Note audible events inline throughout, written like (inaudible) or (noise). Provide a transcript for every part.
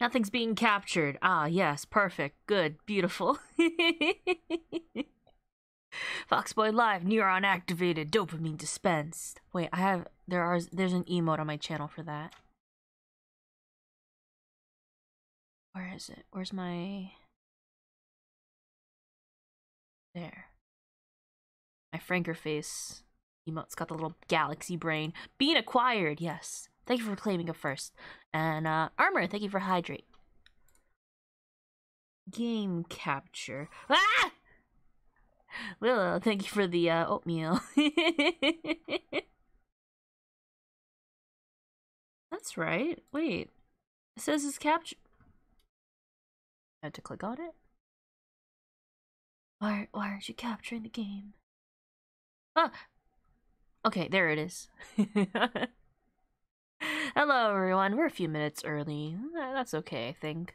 Nothing's being captured. Ah, yes, perfect, good, beautiful. (laughs) Foxboy Live, neuron activated, dopamine dispensed. Wait, I have there are there's an emote on my channel for that. Where is it? Where's my there? My Franker face emote's got the little galaxy brain. Being acquired, yes. Thank you for claiming it first. And uh armor, thank you for hydrate. Game capture. Ah! Willow, thank you for the uh, oatmeal. (laughs) That's right. Wait. It says it's capture. I had to click on it. Why, why aren't you capturing the game? Ah! Okay, there it is. (laughs) Hello, everyone. We're a few minutes early. That's okay, I think.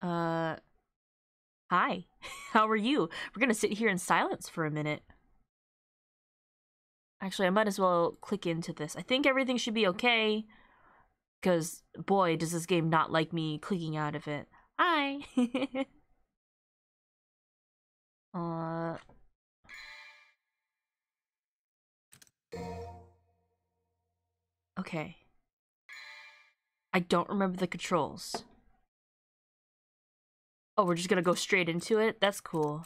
Uh, Hi, (laughs) how are you? We're gonna sit here in silence for a minute. Actually, I might as well click into this. I think everything should be okay. Because, boy, does this game not like me clicking out of it. Hi! (laughs) uh... Okay. I don't remember the controls. Oh, we're just gonna go straight into it? That's cool.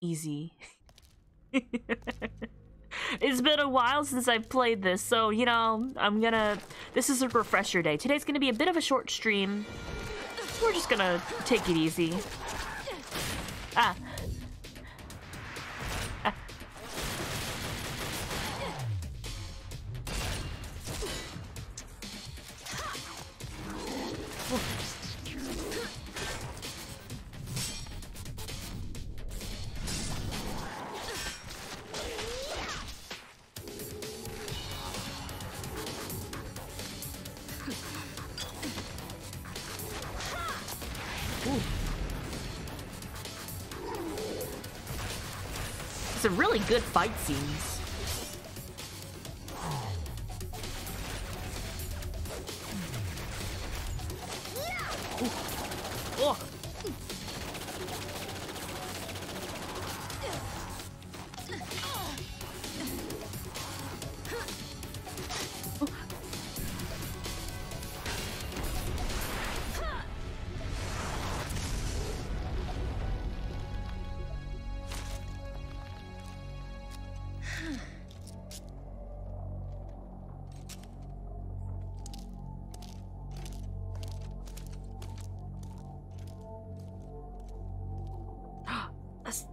Easy. (laughs) it's been a while since I've played this, so, you know, I'm gonna... This is a refresher day. Today's gonna be a bit of a short stream. We're just gonna take it easy. 啊。Ah,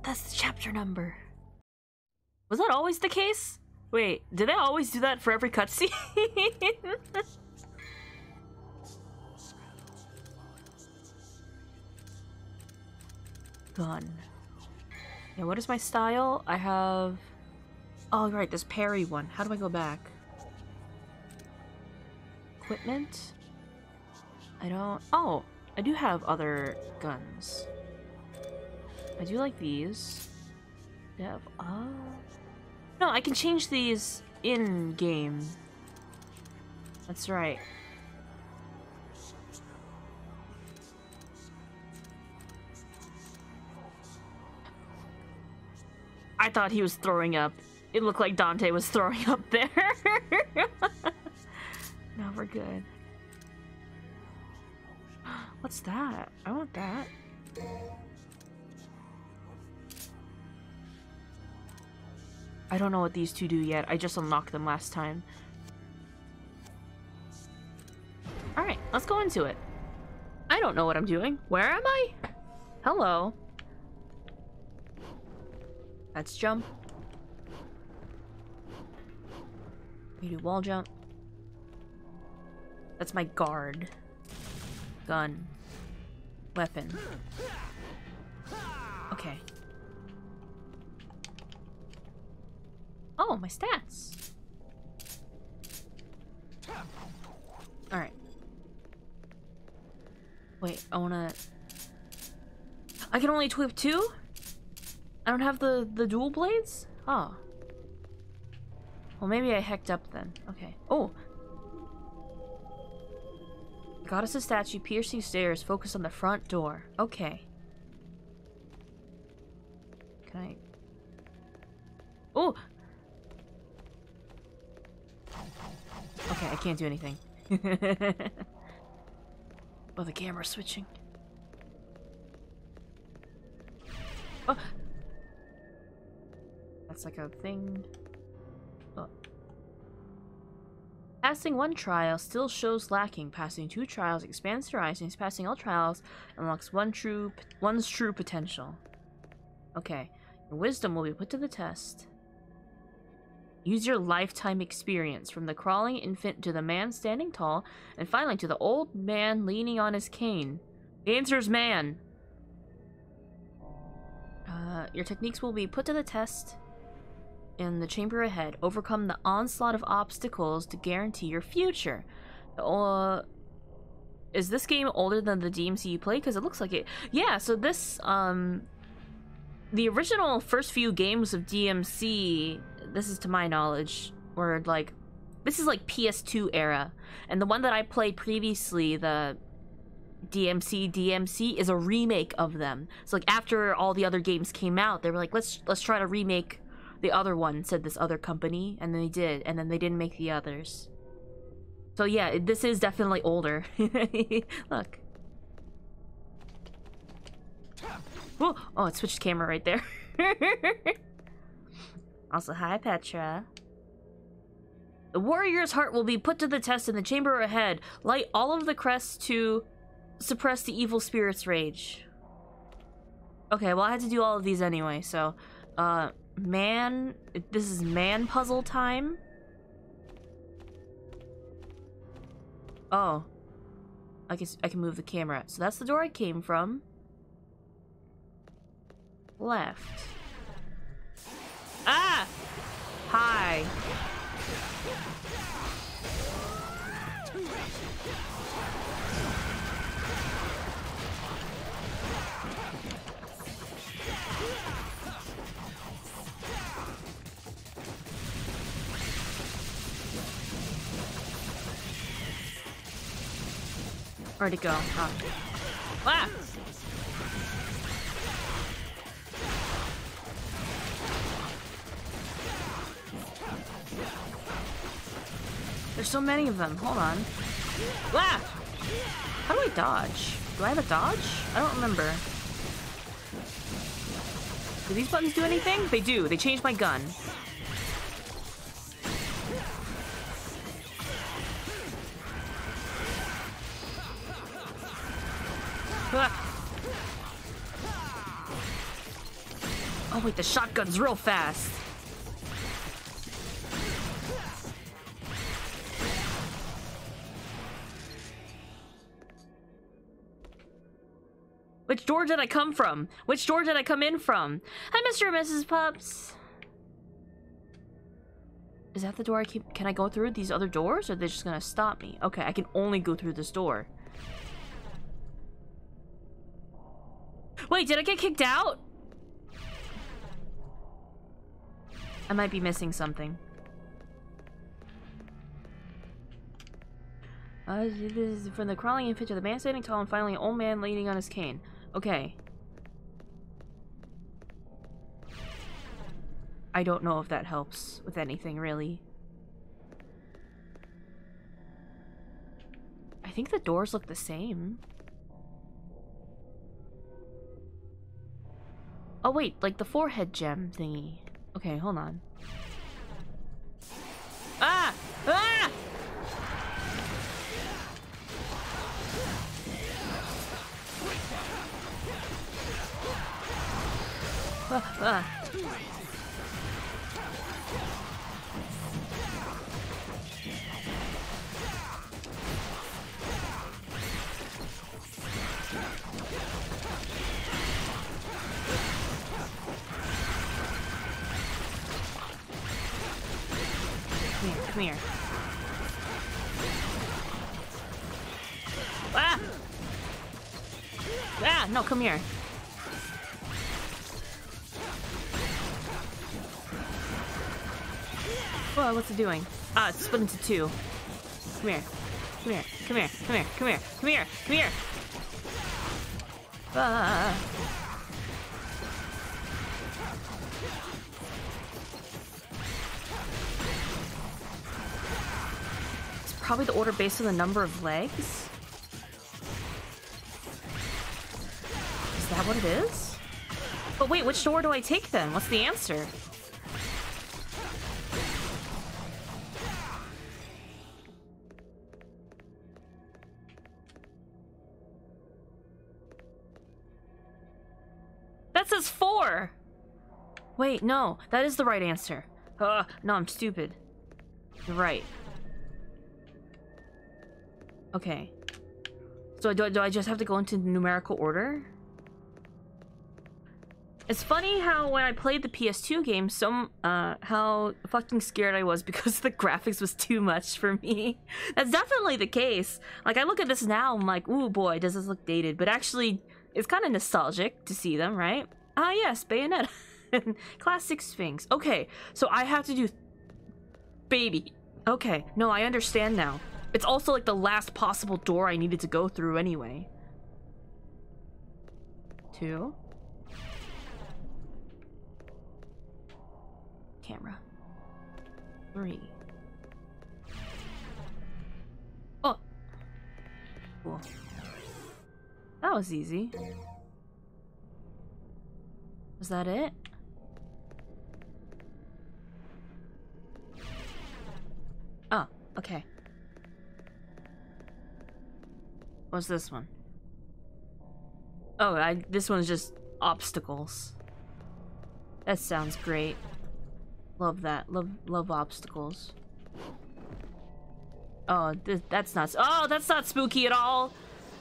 good the chapter number. Was that always the case? Wait, did they always do that for every cutscene? (laughs) Gun. Yeah, what is my style? I have... Oh, right, this parry one. How do I go back? Equipment? I don't... Oh, I do have other guns. I do like these. Dev. Oh. No, I can change these in game. That's right. I thought he was throwing up. It looked like Dante was throwing (laughs) up there. (laughs) now we're good. (gasps) What's that? I want that. I don't know what these two do yet. I just unlocked them last time. Alright, let's go into it. I don't know what I'm doing. Where am I? Hello. Let's jump. We do wall jump. That's my guard. Gun. Weapon. Okay. Oh, my stats. Alright. Wait, I wanna... I can only equip two? I don't have the, the dual blades? Oh. Well, maybe I hecked up then. Okay. Oh! Goddess's statue, piercing stairs, focus on the front door. Okay. Can I... Oh! Okay, I can't do anything. (laughs) oh, the camera's switching. Oh! That's like a thing. Oh. Passing one trial still shows lacking. Passing two trials expands horizons. Passing all trials unlocks one true one's true potential. Okay. Your wisdom will be put to the test. Use your lifetime experience from the crawling infant to the man standing tall, and finally to the old man leaning on his cane. The answer is man. Uh, your techniques will be put to the test in the chamber ahead. Overcome the onslaught of obstacles to guarantee your future. Uh, is this game older than the DMC you play? Because it looks like it. Yeah, so this, um, the original first few games of DMC, this is to my knowledge, were like, this is like PS2 era. And the one that I played previously, the DMC DMC is a remake of them. So like after all the other games came out, they were like, let's let's try to remake the other one, said this other company, and they did, and then they didn't make the others. So yeah, this is definitely older. (laughs) Look. Oh, oh, it switched camera right there. (laughs) also, hi, Petra. The warrior's heart will be put to the test in the chamber ahead. Light all of the crests to suppress the evil spirit's rage. Okay, well, I had to do all of these anyway, so, uh, man, this is man puzzle time. Oh. I guess I can move the camera. So that's the door I came from. Left. Ah! Hi. It go? Oh. Ah! There's so many of them. Hold on. Ah! How do I dodge? Do I have a dodge? I don't remember. Do these buttons do anything? They do. They change my gun. Oh wait, the shotgun's real fast. Which door did I come from? Which door did I come in from? Hi, Mr. and Mrs. Pups. Is that the door I keep- Can I go through these other doors, or are they just gonna stop me? Okay, I can only go through this door. Wait, did I get kicked out? I might be missing something. Uh, this is from the crawling infant to the man standing tall and finally an old man leaning on his cane. Okay. I don't know if that helps with anything, really. I think the doors look the same. Oh wait, like the forehead gem thingy. Okay, hold on. Ah! Ah! Ah, ah. Come here. No, come here. Whoa, what's it doing? Ah, it's split into two. Come here. Come here. Come here. Come here. Come here. Come here. Come here. Ah. It's probably the order based on the number of legs. Is that what it is? But wait, which door do I take then? What's the answer? Wait, no, that is the right answer. Uh, no, I'm stupid. You're right. Okay. So do, do I just have to go into numerical order? It's funny how when I played the PS2 game, some uh, how fucking scared I was (laughs) because the graphics was too much for me. (laughs) That's definitely the case. Like I look at this now, I'm like, ooh boy, does this look dated? But actually, it's kind of nostalgic to see them, right? Ah yes, Bayonetta, (laughs) (laughs) classic Sphinx. Okay, so I have to do baby. Okay, no, I understand now. It's also like the last possible door I needed to go through anyway. Two. camera. Three. Oh! Cool. That was easy. Was that it? Okay. What's this one? Oh, I this one's just obstacles. That sounds great. Love that. Love love obstacles. Oh, th that's not. Oh, that's not spooky at all.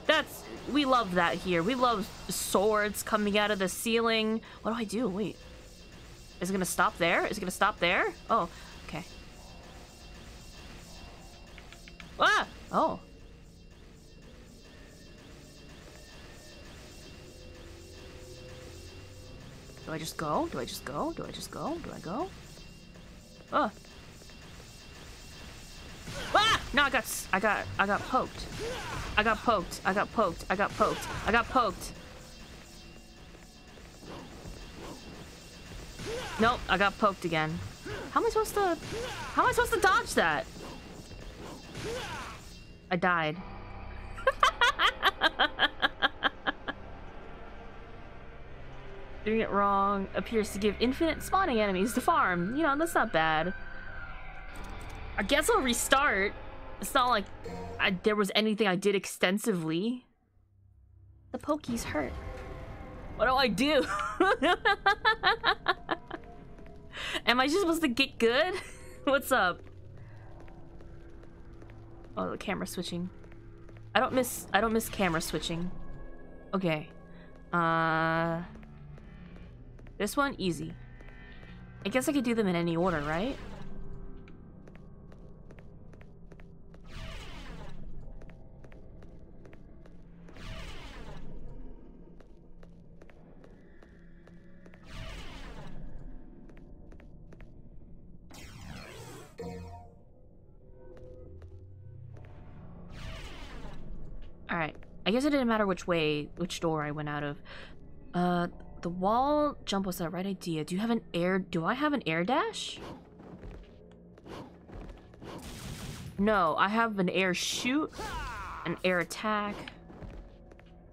That's we love that here. We love swords coming out of the ceiling. What do I do? Wait. Is it gonna stop there? Is it gonna stop there? Oh, Ah! Oh. Do I just go? Do I just go? Do I just go? Do I go? Oh. Ah! No, I got, I got, I got poked. I got poked. I got poked. I got poked. I got poked. Nope, I got poked again. How am I supposed to, how am I supposed to dodge that? I died. Doing it wrong appears to give infinite spawning enemies to farm. You know, that's not bad. I guess I'll restart. It's not like I, there was anything I did extensively. The pokies hurt. What do I do? (laughs) Am I just supposed to get good? (laughs) What's up? Oh, the camera switching. I don't miss I don't miss camera switching. Okay. Uh this one, easy. I guess I could do them in any order, right? I guess it didn't matter which way, which door I went out of. Uh, the wall jump was the right idea. Do you have an air... Do I have an air dash? No, I have an air shoot, an air attack,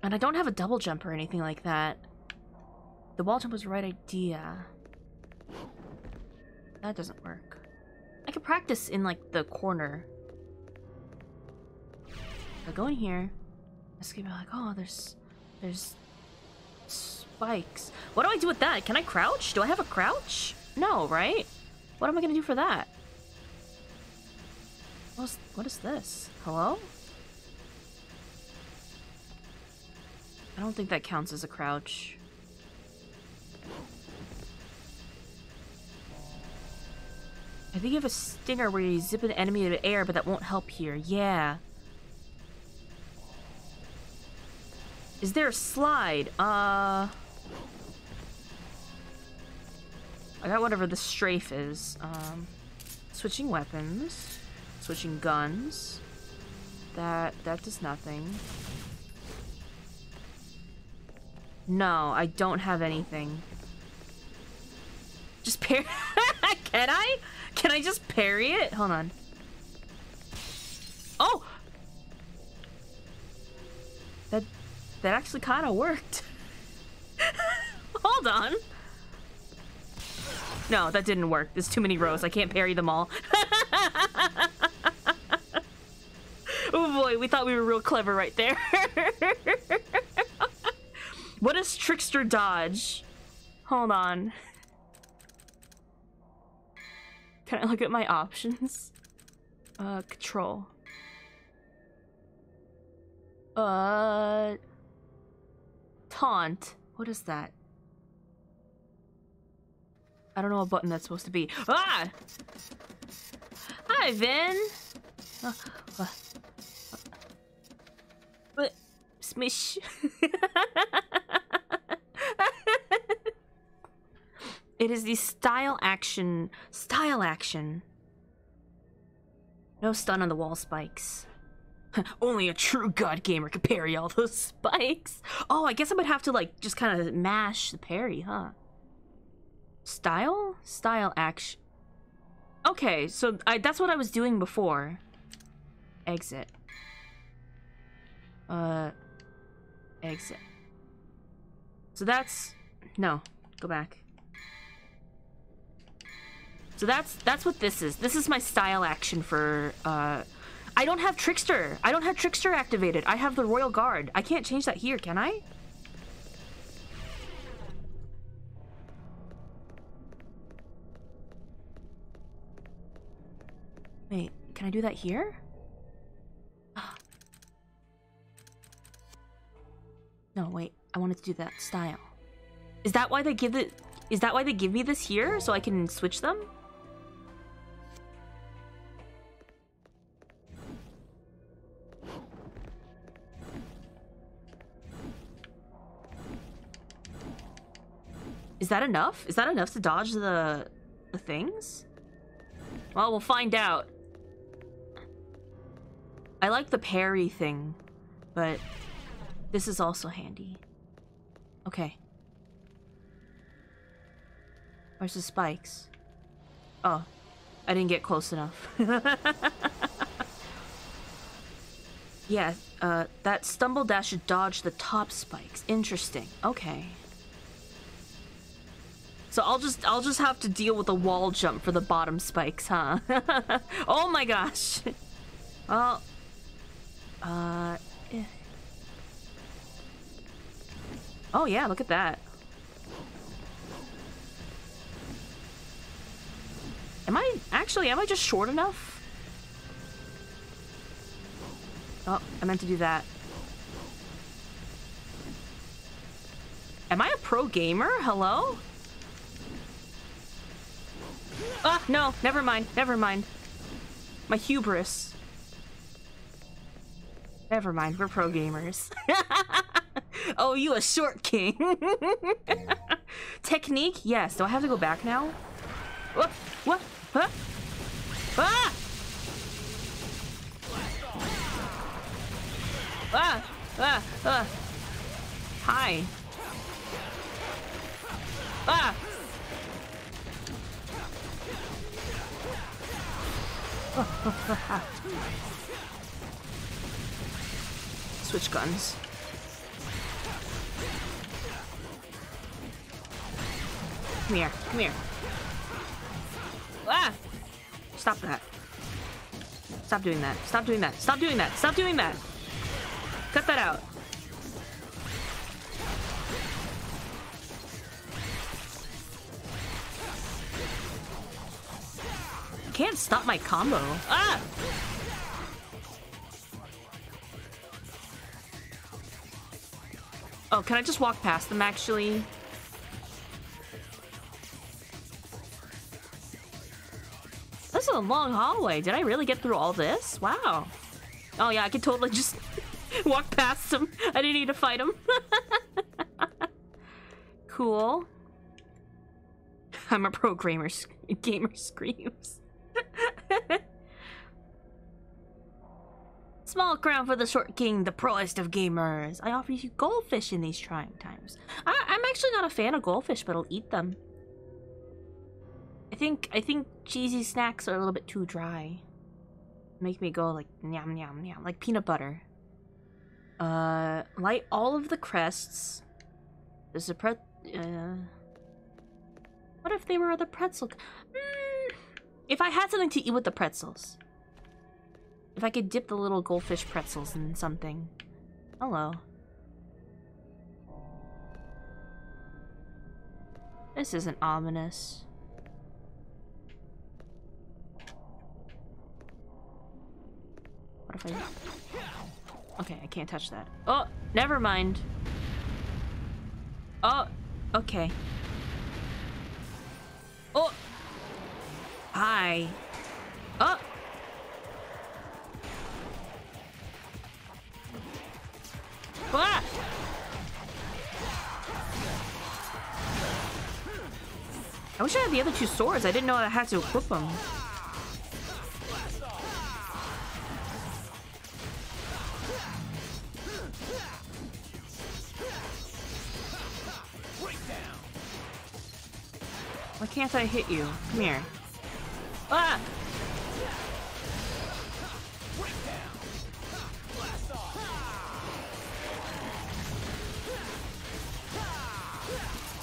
and I don't have a double jump or anything like that. The wall jump was the right idea. That doesn't work. I could practice in, like, the corner. I go in here. It's gonna be like, oh, there's... There's spikes. What do I do with that? Can I crouch? Do I have a crouch? No, right? What am I gonna do for that? What's, what is this? Hello? I don't think that counts as a crouch. I think you have a stinger where you zip an enemy into the air, but that won't help here. Yeah. Is there a slide? Uh... I got whatever the strafe is. Um, switching weapons, switching guns. That that does nothing. No, I don't have anything. Just (laughs) parry. Can I? Can I just parry it? Hold on. Oh! That actually kind of worked. (laughs) Hold on. No, that didn't work. There's too many rows. I can't parry them all. (laughs) oh boy, we thought we were real clever right there. (laughs) what is Trickster Dodge? Hold on. Can I look at my options? Uh, control. Uh... Taunt. What is that? I don't know what button that's supposed to be. Ah! Hi, Vin! Uh, uh, uh, smish. (laughs) it is the style action. Style action. No stun on the wall spikes. (laughs) Only a true god gamer could parry all those spikes. Oh, I guess I would have to like just kind of mash the parry, huh? Style? Style action. Okay, so I, that's what I was doing before. Exit. Uh, exit. So that's, no, go back. So that's, that's what this is. This is my style action for, uh, I don't have Trickster. I don't have Trickster activated. I have the Royal Guard. I can't change that here, can I? Wait, can I do that here? (gasps) No, wait. I wanted to do that style. Is that why they give it... Is that why they give me this here? So I can switch them? Is that enough? Is that enough to dodge the the things? Well, we'll find out. I like the parry thing, but this is also handy. Okay. Where's the spikes? Oh, I didn't get close enough. (laughs) yeah, uh, that stumble dash should dodge the top spikes. Interesting. Okay. So I'll just I'll just have to deal with a wall jump for the bottom spikes, huh? (laughs) oh my gosh. Well, uh. Eh. Oh yeah, look at that. Am I actually? Am I just short enough? Oh, I meant to do that. Am I a pro gamer? Hello? Ah, no, never mind, never mind. My hubris. Never mind, we're pro gamers. (laughs) oh, you a short king. (laughs) Technique? Yes. Do I have to go back now? What? What? Huh? Ah! Ah! Ah! Ah! Hi. Ah! (laughs) Switch guns. Come here, come here. Ah! Stop that. Stop doing that. Stop doing that. Stop doing that. Stop doing that. Cut that out. Can't stop my combo. Ah! Oh, can I just walk past them, actually? This is a long hallway. Did I really get through all this? Wow. Oh, yeah, I could totally (laughs) just walk past them. I didn't need to fight them. (laughs) cool. (laughs) I'm a pro gamer, gamer screams. (laughs) Small crown for the short king, the proest of gamers. I offer you goldfish in these trying times. I I'm actually not a fan of goldfish, but I'll eat them. I think I think cheesy snacks are a little bit too dry. Make me go like yum yum yum, like peanut butter. Uh, light all of the crests. There's a pret. Uh, what if they were the pretzel? Mm if I had something to eat with the pretzels. If I could dip the little goldfish pretzels in something. Hello. This isn't ominous. What if I... Okay, I can't touch that. Oh, never mind. Oh, okay. Hi. Oh! Ah! I wish I had the other two swords. I didn't know I had to equip them. Why can't I hit you? Come here. Ah!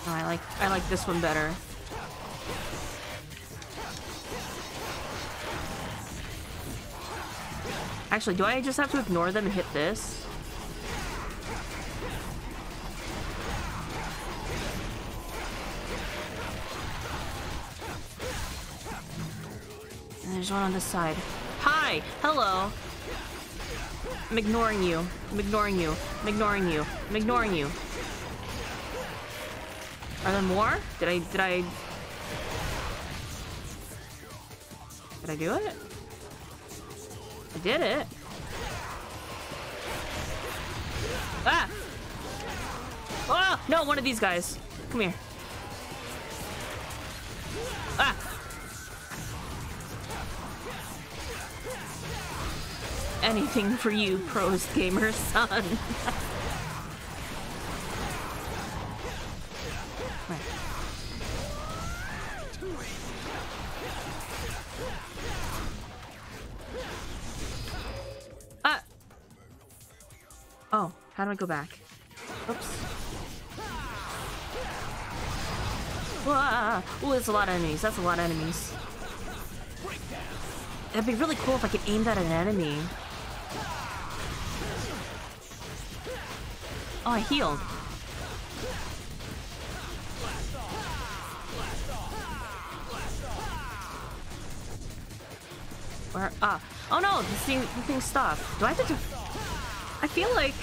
Oh, I like I like this one better. Actually, do I just have to ignore them and hit this? There's one on this side. Hi! Hello! I'm ignoring you. I'm ignoring you. I'm ignoring you. I'm ignoring you. Are there more? Did I did I Did I do it? I did it. Ah! Oh, no, one of these guys. Come here. Anything for you, pros gamer son. (laughs) Ah! Oh, how do I go back? Oops. Wah! Ooh, that's a lot of enemies. That's a lot of enemies. It'd be really cool if I could aim that at an enemy. Oh, I healed. Where? Ah. Oh no, the thing, the thing stopped. Do I have to... I feel like...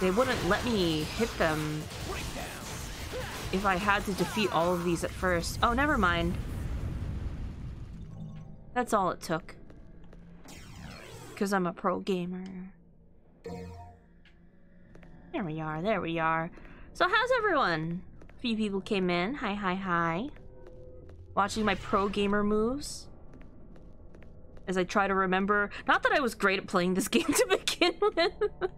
They wouldn't let me hit them if I had to defeat all of these at first. Oh, never mind. That's all it took. Because I'm a pro gamer. There we are. So how's everyone? A few people came in. Hi, hi, hi. Watching my pro gamer moves. As I try to remember. Not that I was great at playing this (laughs) game to begin with.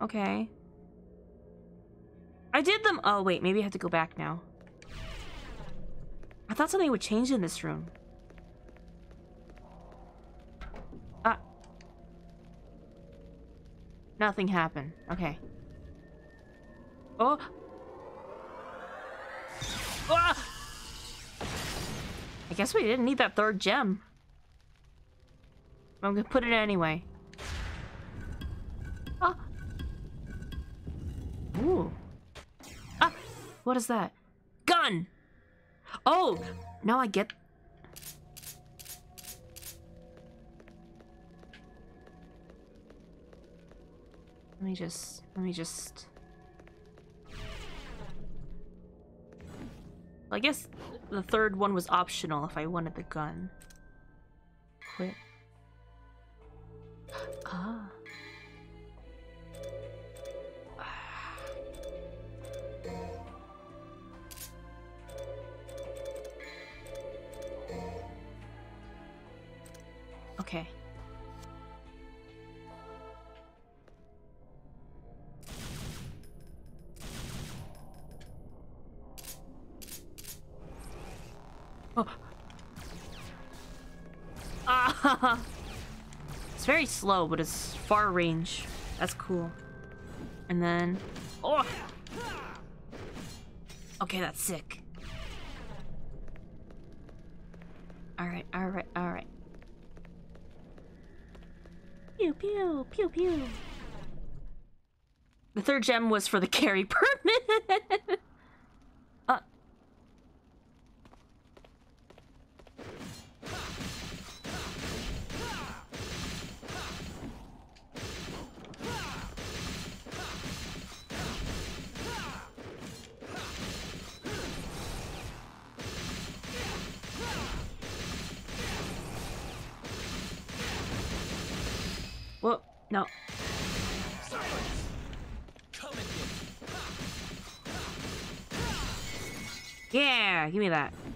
okay. I did them. Oh, wait. Maybe I have to go back now. I thought something would change in this room. Nothing happened. Okay. Oh. Ah! I guess we didn't need that third gem. I'm gonna put it anyway. Ah. Ooh. Ah! What is that? Gun! Oh! Now I get... Let me just... Let me just... I guess the third one was optional if I wanted the gun. Quit. Ah. Slow, but it's far range. That's cool. And then... Oh! Okay, that's sick. Alright, alright, alright. Pew, pew, pew, pew. The third gem was for the (laughs) carry permit.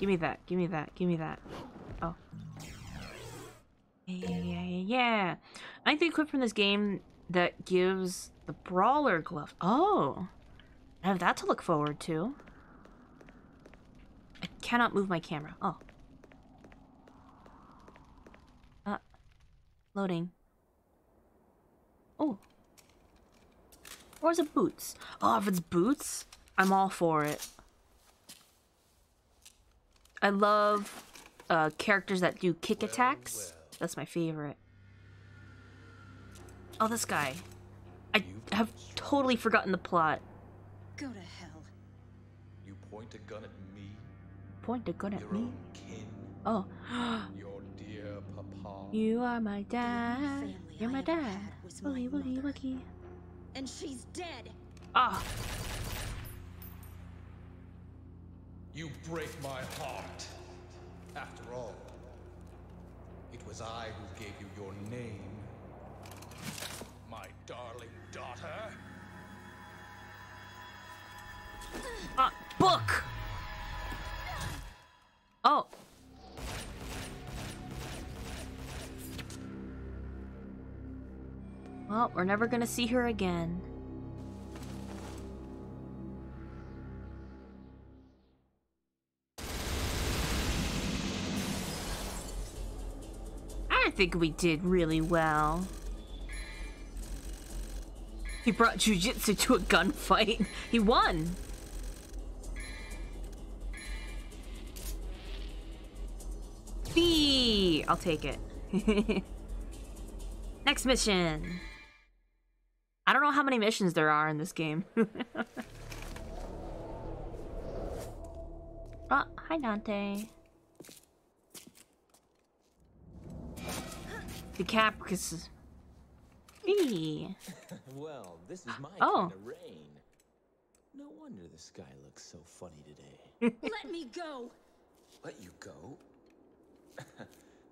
Give me that. Give me that. Give me that. Oh. Yeah, yeah, yeah. I think the equip from this game that gives the brawler glove. Oh. I have that to look forward to. I cannot move my camera. Oh. Uh. Loading. Oh. Or is it boots? Oh, if it's boots, I'm all for it. I love uh, characters that do kick attacks. That's my favorite. Oh, this guy. I have totally forgotten the plot. Go to hell. You point a gun at me, Point a gun at your me. Oh. (gasps) your dear papa. you are my dad. You're my dad. had was my Woogie woogie mother. woogie. And she's dead. Ah. You break my heart. After all, it was I who gave you your name. My darling daughter. Ah. Book. Oh. Well, we're never gonna see her again. I think we did really well. He brought jujitsu to a gunfight. He won. B. I'll take it. (laughs) Next mission. I don't know how many missions there are in this game. oh, (laughs) hi Dante. The Capricus. B. Well, this is my Oh. kind of rain. No wonder the sky looks so funny today. (laughs) Let me go. Let you go? (laughs)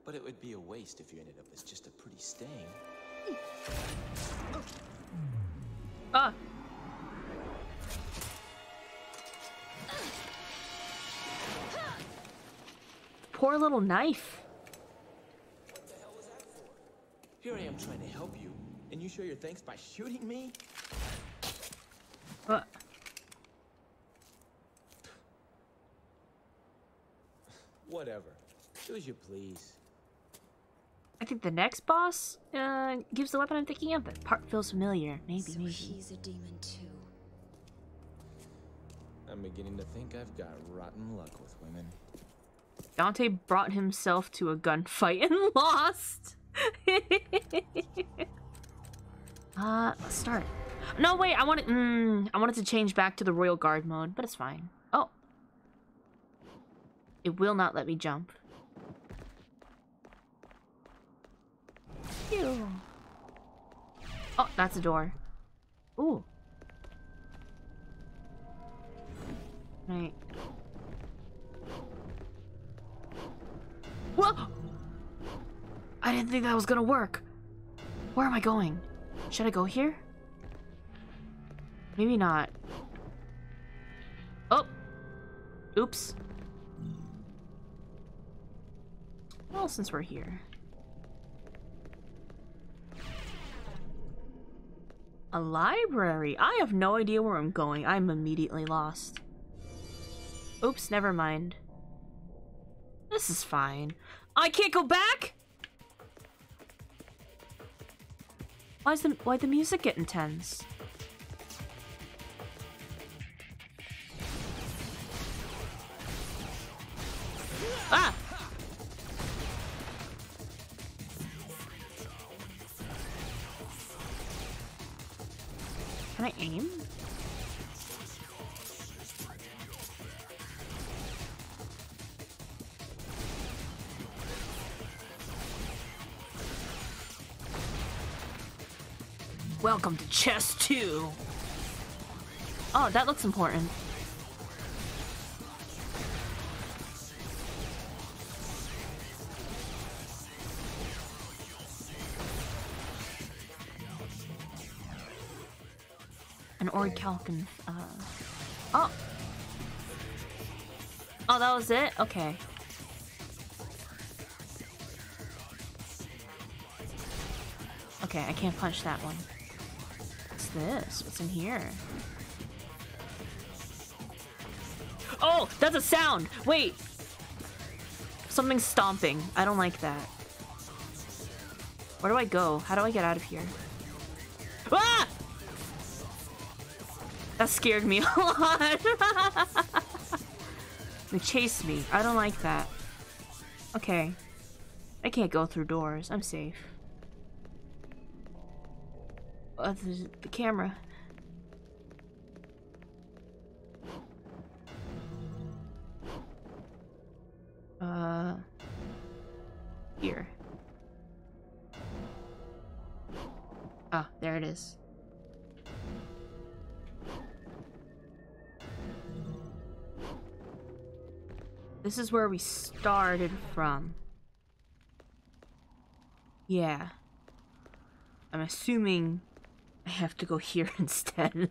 but it would be a waste if you ended up as just a pretty stain. Ah. Poor little knife. Here I am trying to help you, and you show your thanks by shooting me? Uh, Whatever. Do as you please. I think the next boss uh, gives the weapon I'm thinking of. That part feels familiar. Maybe, so maybe. he's a demon too. I'm beginning to think I've got rotten luck with women. Dante brought himself to a gunfight and (laughs) lost. (laughs) uh, let's start. No, wait. I wanted. Mm, I wanted to change back to the Royal Guard mode, but it's fine. Oh, it will not let me jump. Oh, that's a door. Ooh. Right. Whoa! I didn't think that was gonna work. Where am I going? Should I go here? Maybe not. Oh! Oops. Well, since we're here. A library? I have no idea where I'm going. I'm immediately lost. Oops, never mind. This is fine. I can't go back? Why's the why'd the music get intense? Ah! Can I aim? Welcome to chess 2. Oh, that looks important. An orichalcum. Uh... Oh. Oh, that was it? Okay. Okay, I can't punch that one. What's this? What's in here? Oh, that's a sound! Wait! Something's stomping. I don't like that. Where do I go? How do I get out of here? Ah! That scared me (laughs) a lot. they chased me. I don't like that. Okay. I can't go through doors. I'm safe. The, the camera. Uh, here. Ah, there it is. This is where we started from. Yeah. I'm assuming I have to go here (laughs) instead.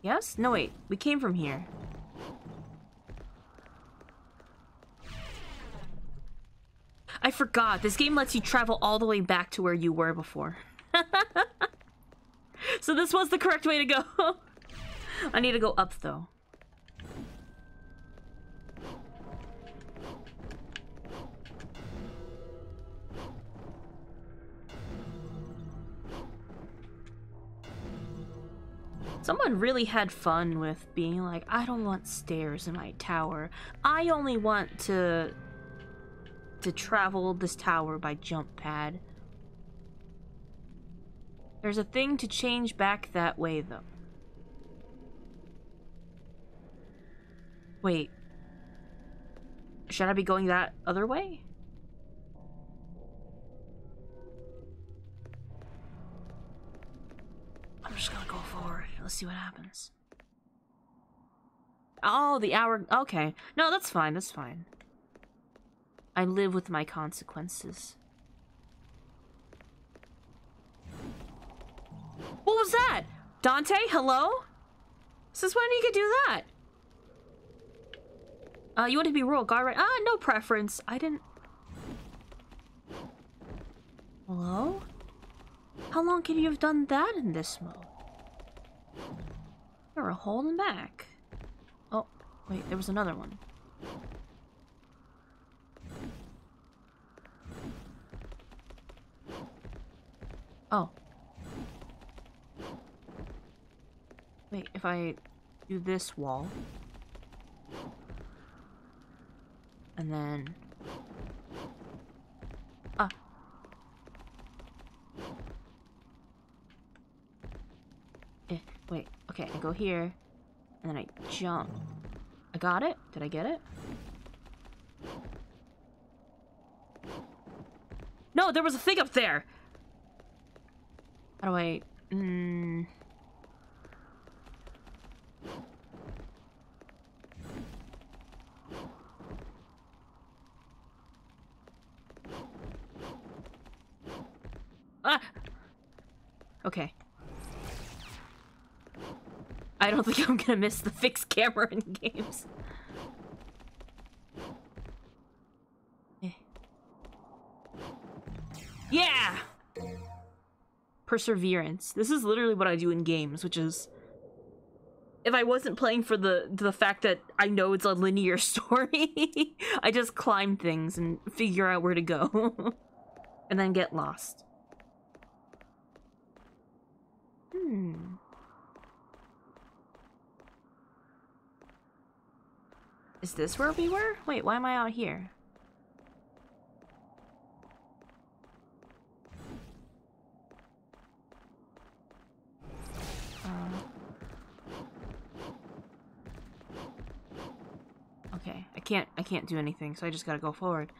yes? No, wait. We came from here. I forgot. This game lets you travel all the way back to where you were before. (laughs) so this was the correct way to go. (laughs) I need to go up, though. Someone really had fun with being like, I don't want stairs in my tower. I only want to to travel this tower by jump pad. There's a thing to change back that way though. Wait. Should I be going that other way? I'm just gonna go forward. Let's see what happens. Oh, the hour. Okay. No, that's fine. That's fine. I live with my consequences. What was that? Dante, hello? Since when you could do that? Uh, you want to be royal guard, right? Ah, no preference. I didn't... Hello? How long can you have done that in this mode? You're holding back. Oh, wait, there was another one. Oh. Wait, if I do this wall. And then... wait. Okay, I go here. And then I jump. I got it? Did I get it? No, there was a thing up there! How do I... Mm... Ah! Okay. I don't think I'm gonna miss the fixed camera in games. Eh. Yeah! perseverance. This is literally what I do in games, which is if I wasn't playing for the the fact that I know it's a linear (laughs) story, I just climb things and figure out where to go. (laughs) and then get lost. Hmm. Is this where we were? Wait, why am I out here? Uh, okay, I can't I can't do anything, so I just gotta go forward.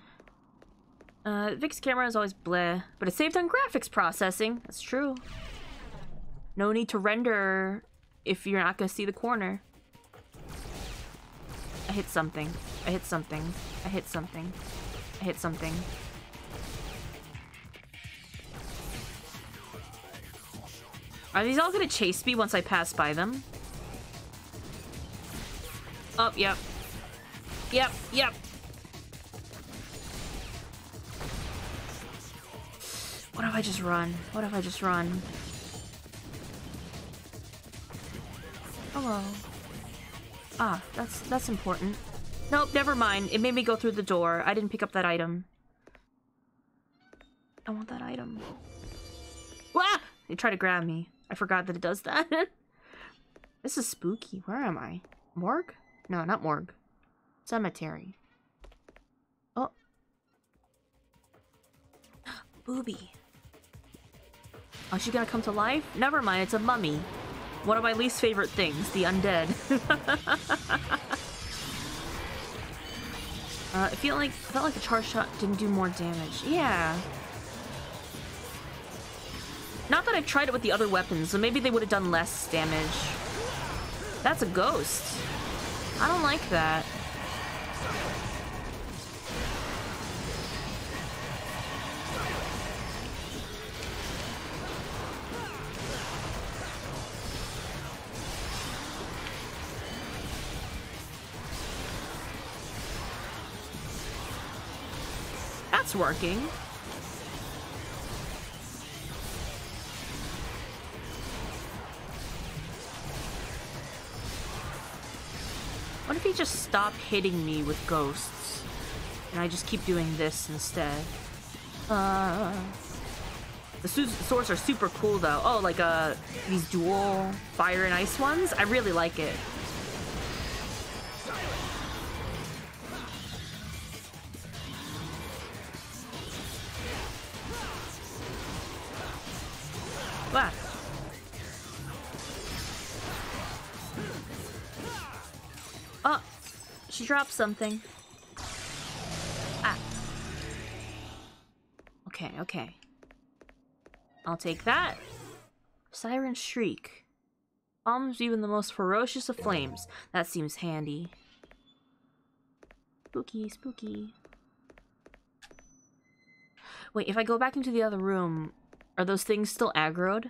Uh, Fixed camera is always bleh, but it saved on graphics processing. That's true. No need to render if you're not gonna see the corner. Hit something. I hit something. I hit something. I hit something. Are these all gonna chase me once I pass by them? Oh, yep. Yep, yep. What if I just run? What if I just run? Oh, Hello. Ah, that's that's important. Nope, never mind. It made me go through the door. I didn't pick up that item. I want that item. Wah! They try to grab me. I forgot that it does that. (laughs) this is spooky. Where am I? Morgue? No, not morgue. Cemetery. Oh. (gasps) Booby. Oh, she gonna come to life? Never mind, it's a mummy. One of my least favorite things, the undead. (laughs) uh, I feel like I felt like the charge shot didn't do more damage. Yeah. Not that I've tried it with the other weapons, so maybe they would have done less damage. That's a ghost. I don't like that. That's working. What if he just stopped hitting me with ghosts? And I just keep doing this instead. Uh, the swords are super cool though. Oh, like uh, these dual fire and ice ones? I really like it. Dropped something. Ah. Okay, okay. I'll take that. Siren Shriek. Bombs even the most ferocious of flames. That seems handy. Spooky, spooky. Wait, if I go back into the other room, are those things still aggroed?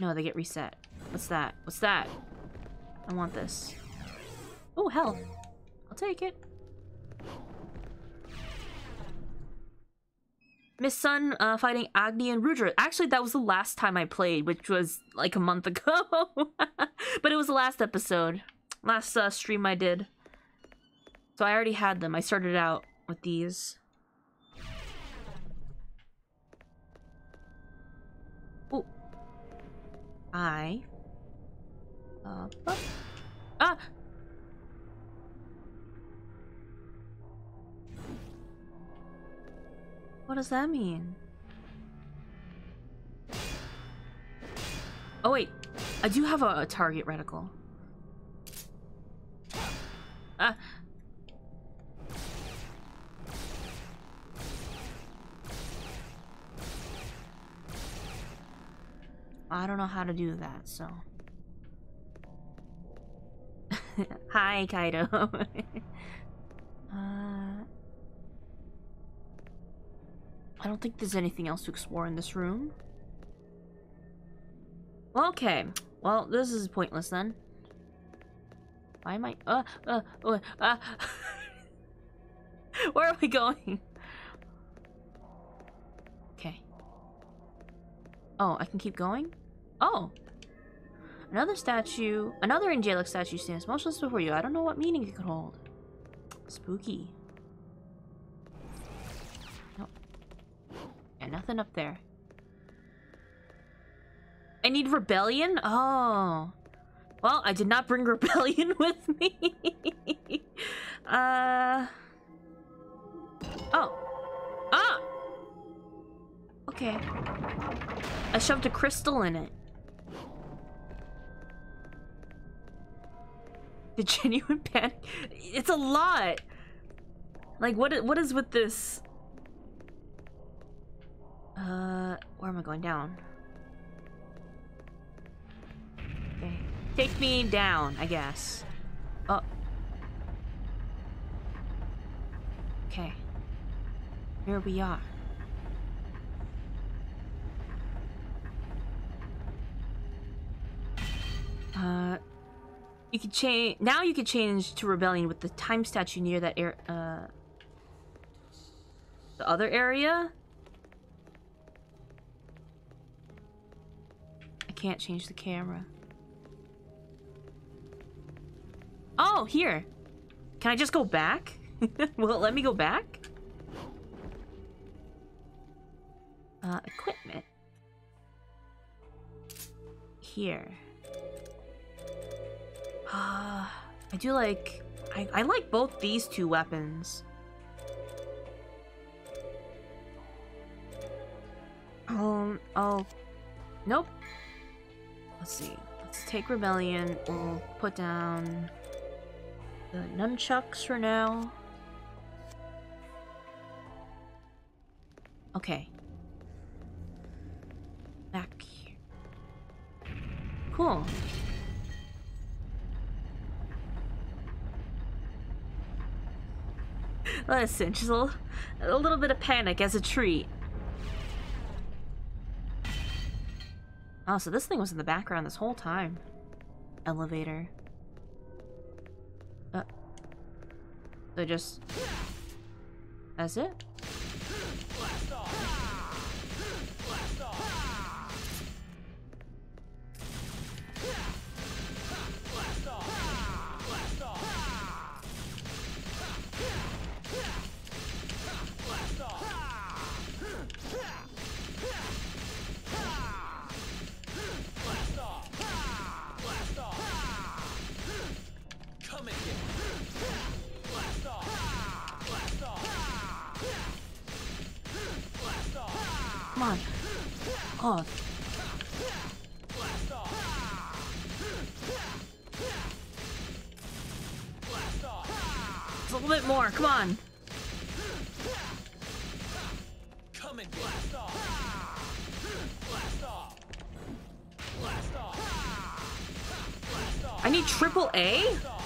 No, they get reset. What's that? What's that? I want this. Oh, hell. I'll take it. Miss Sun uh, fighting Agni and Rudra. Actually, that was the last time I played, which was like a month (laughs) ago. but it was the last episode. Last uh, stream I did. So I already had them. I started out with these. Oh. I. Uh. Ah! What does that mean? Oh wait, I do have a, a target reticle. Ah. I don't know how to do that, so. (laughs) Hi, Kaido. (laughs) uh, I don't think there's anything else to explore in this room. Okay. Well, this is pointless then. Why am I? Uh, uh, uh, uh. (laughs) Where are we going? Okay. Oh, I can keep going? Oh. Another statue, another angelic statue stands motionless before you. I don't know what meaning it could hold. Spooky. Nothing up there. I need rebellion? Oh. Well, I did not bring (laughs) rebellion with me. (laughs) uh. Oh. Ah! Okay. I shoved a crystal in it. The (laughs) genuine panic. It's a lot. Like, what? What is with this? Uh, where am I going down? Okay, take me down, I guess. Oh. Okay. Here we are. Uh, you could change. Now you could change to rebellion with the time statue near that air. Uh, the other area. Can't change the camera. Oh, here. Can I just go back? (laughs) Will it let me go back? Uh, equipment. Here. Ah, I do like... I, I like both these two weapons. Um, oh... Nope. Let's see. Let's take Rebellion. We'll put down the nunchucks for now. Okay. Back here. Cool. Listen, just a, a little bit of panic as a treat. Oh, so this thing was in the background this whole time. Elevator. Uh. So just... That's it?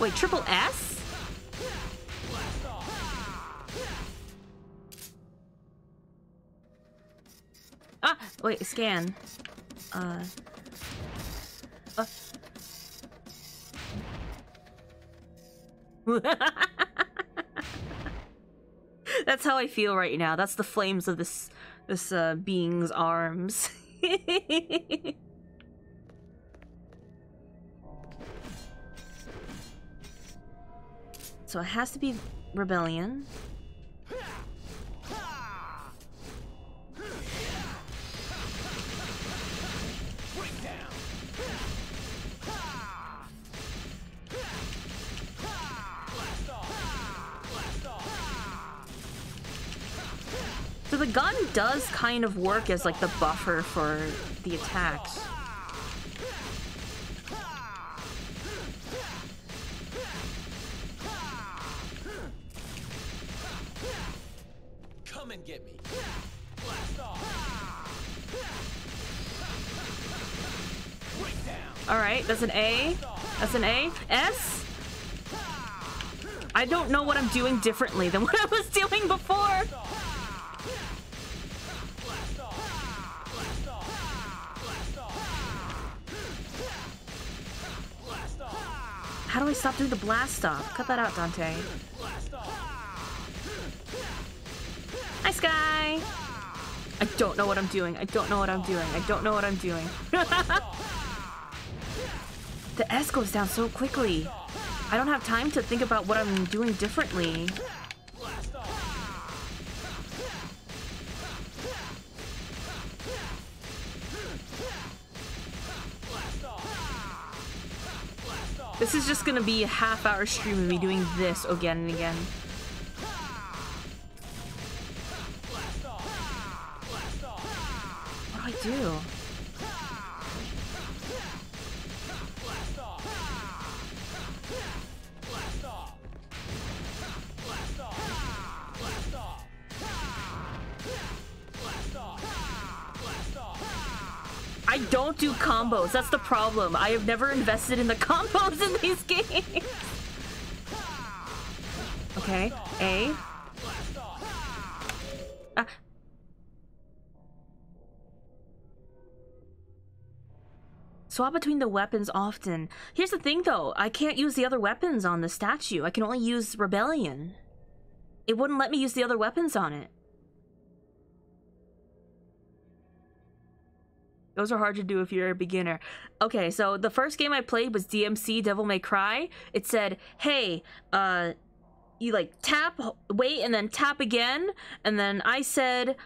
Wait, triple S? Ah, wait, scan. Uh. (laughs) That's how I feel right now. That's the flames of this this uh, being's arms. (laughs) so it has to be rebellion. So the gun does kind of work as like the buffer for the attacks. That's an A. That's an A. S. I don't know what I'm doing differently than (laughs) what I was doing before. How do I stop doing the blast off? Cut that out, Dante. Hi, Sky. I don't know what I'm doing. I don't know what I'm doing. I don't know what I'm doing. (laughs) the S goes down so quickly. I don't have time to think about what I'm doing differently. This is just gonna be a half hour stream of me doing this again and again. What do I do? Combos. That's the problem. I have never invested in the (laughs) combos in these games. Okay. A. Ah. Swap between the weapons often. Here's the thing though, I can't use the other weapons on the statue. I can only use Rebellion. It wouldn't let me use the other weapons on it. Those are hard to do if you're a beginner. Okay, so the first game I played was DMC Devil May Cry. It said, hey, uh, you like tap, wait, and then tap again. And then I said,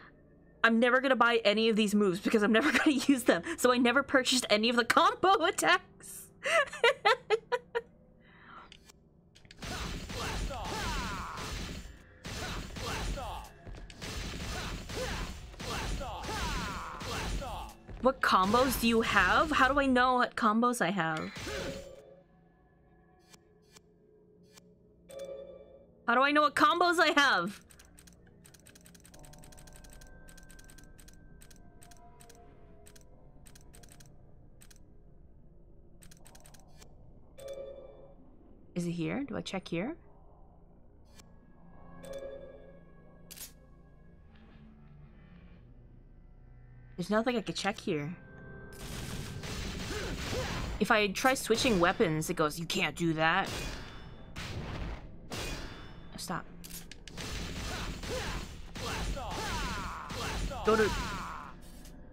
I'm never gonna buy any of these moves because I'm never (laughs) gonna use them. So I never purchased any of the combo (laughs) attacks. (laughs) What combos do you have? How do I know what combos I have? How do I know what combos I have? Is it here? Do I check here? There's nothing I could check here. If I try switching weapons, it goes, you can't do that. Stop. Go to...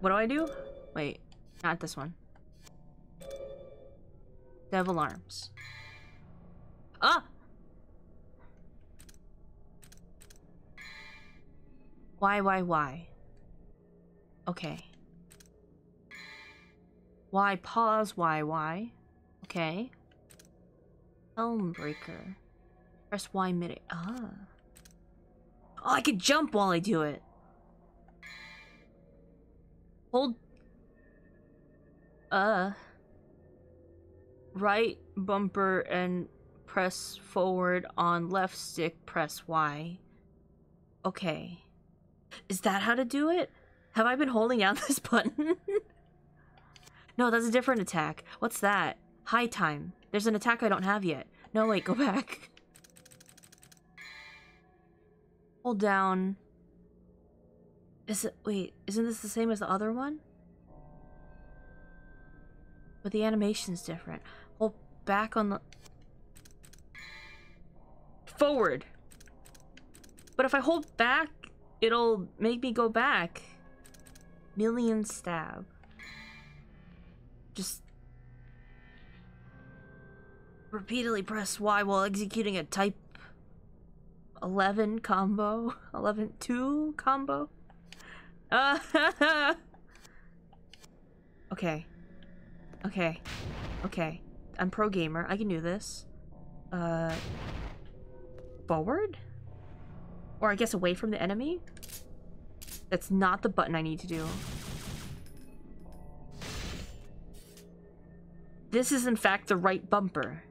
What do I do? Wait, not this one. Devil Arms. Ah! Why, why, why? Okay. Why pause? Why, why? Okay. Helm breaker. Press Y mid. Ah. Oh, I could jump while I do it. Hold. Uh. Right bumper and press forward on left stick, press Y. Okay. Is that how to do it? Have I been holding down (laughs) this button? no, that's a different attack. What's that? High time. There's an attack I don't have yet. No, wait, go (laughs) back. Hold down. Is it- wait, isn't this the same as the other one? But the animation's different. Hold back on the... Forward! But if I hold back, it'll make me go back. Million stab. Just... Repeatedly press Y while executing a type 11 combo. 11 2 combo. Uh, (laughs) okay. Okay. Okay. I'm pro gamer. I can do this. Uh forward? Or I guess away from the enemy? That's not the button I need to do. This is in fact the right bumper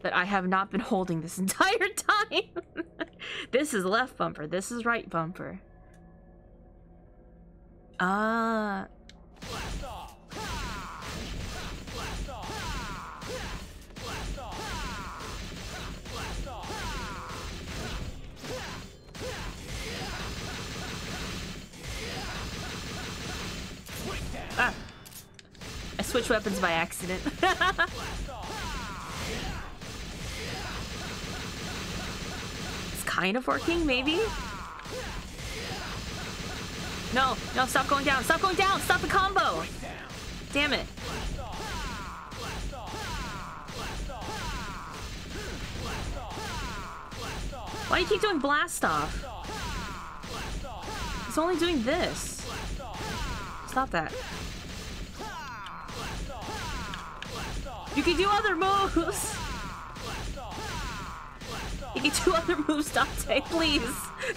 that I have not been holding this (laughs) entire time. (laughs) this is left bumper. This is right bumper. Ah. I switched weapons by accident. (laughs) it's kind of working, maybe? No, no, stop going down. Stop going down. Stop the combo. Damn it. Why do you keep doing blast off? It's only doing this. Stop that. You can do other moves. You can do other moves, Dante, please.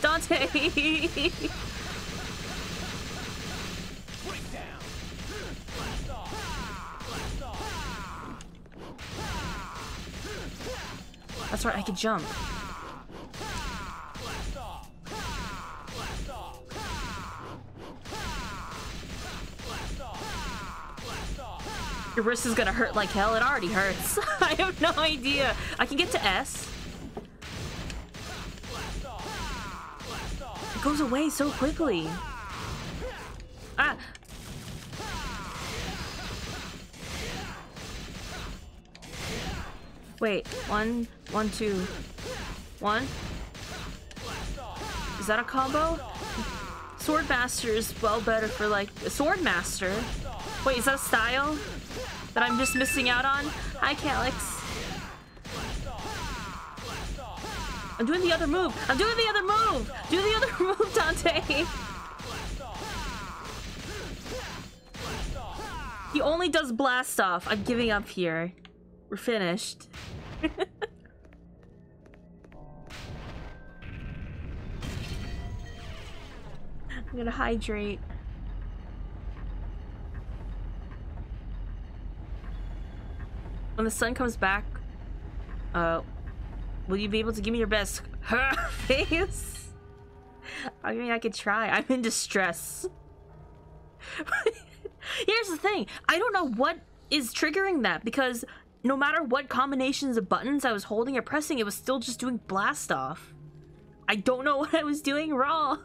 Dante. That's right, I can jump. Your wrist is gonna hurt like hell. It already hurts. (laughs) I have no idea. I can get to S. It goes away so quickly. Ah! Wait, one, one, two, one. Is that a combo? Swordmaster is well better for like Swordmaster. Wait, is that a style that I'm just missing out on? Hi, Calyx. I'm doing the other move. I'm doing the other move. Do the other (laughs) move, Dante. He only does blast off. I'm giving up here. We're finished. (laughs) I'm gonna hydrate. When the sun comes back, uh, will you be able to give me your best face? (laughs) I mean, I could try. I'm in distress. (laughs) Here's the thing. I don't know what is triggering that because no matter what combinations of buttons I was holding or pressing, it was still just doing blast off. I don't know (laughs) what I was doing wrong.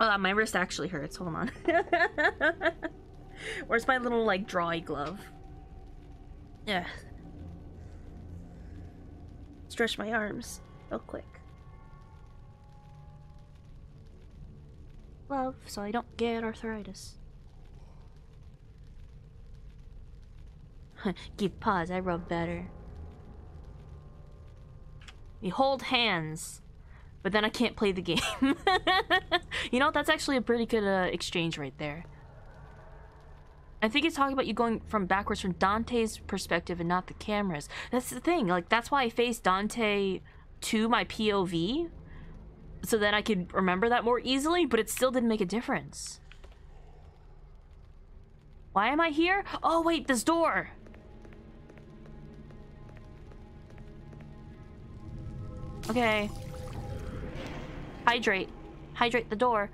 Oh, my wrist actually hurts. Hold on. (laughs) Where's my little, like, drawy glove? Yeah. Stretch my arms real quick. Glove, so I don't get arthritis. (laughs) Give pause, I rub better. We hold hands but then I can't play the game. (laughs) you know, that's actually a pretty good uh, exchange right there. I think he's talking about you going from backwards from Dante's perspective and not the camera's. That's the thing. Like, that's why I faced Dante to my POV. So that I could remember that more easily, but it still didn't make a difference. Why am I here? Oh, wait, this door. Okay. Hydrate. Hydrate the door.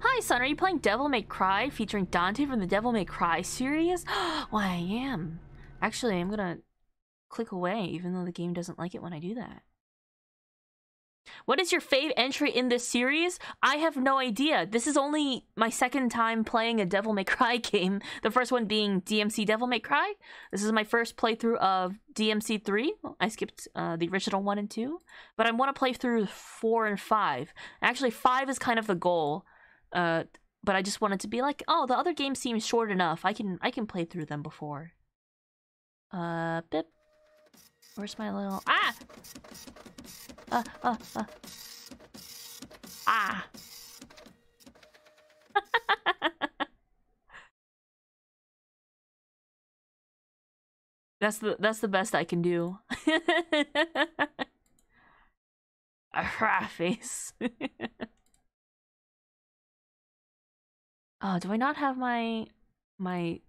Hi, son. Are you playing Devil May Cry featuring Dante from the Devil May Cry series? (gasps) Why, I am. Actually, I'm gonna click away, even though the game doesn't like it when I do that. What is your fave entry in this series? I have no idea. This is only my second time playing a Devil May Cry (laughs) game. The first one being DMC Devil May Cry. This is my first playthrough of DMC 3. I skipped uh, the original 1 and 2. But I want to play through 4 and 5. Actually, 5 is kind of the goal. Uh, but I just wanted to be like, oh, the other games seem short enough. I can I can play through them before. Uh, bip. Where's my little... Ah! Uh, uh, uh. Ah! (laughs) that's the that's the best I can do. (laughs) A face. (laughs) oh, do I not have my my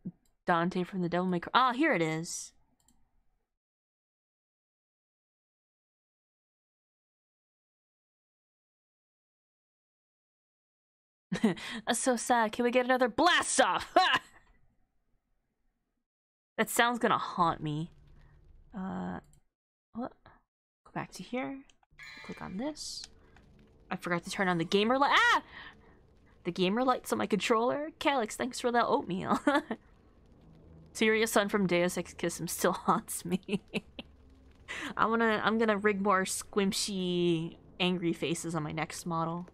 Dante from the Devil May Cry? Ah, here it is. (laughs) That's so sad. Can we get another blast off? (laughs) that sound's gonna haunt me. Uh, what? Go back to here. Click on this. I forgot to turn on the gamer light. Ah! The gamer lights on my controller. Calyx, thanks for that oatmeal. (laughs) Serious Sun from Deus Ex Kism still (laughs) haunts me. (laughs) I'm gonna I'm gonna rig more squishy angry faces on my next model.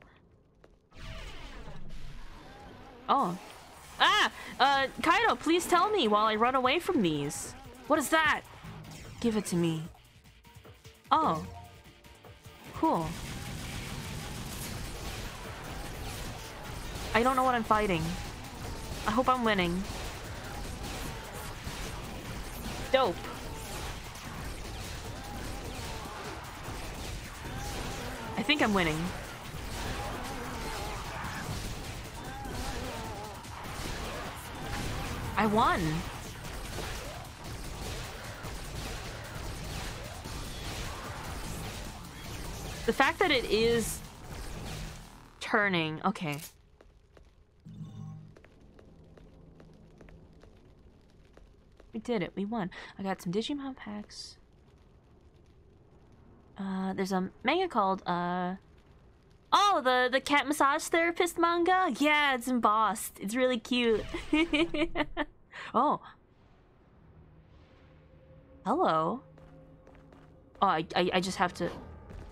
Oh. Ah! Uh, Kaido, please tell me while I run away from these. What is that? Give it to me. Oh. Cool. I don't know what I'm fighting. I hope I'm winning. Dope. I think I'm winning. I won. The fact that it is turning. Okay. We did it. We won. I got some Digimon packs. Uh, there's a manga called, uh... Oh, the, the cat massage therapist manga? Yeah, it's embossed. It's really cute. (laughs) oh. Hello. Oh, I, I, I just have to...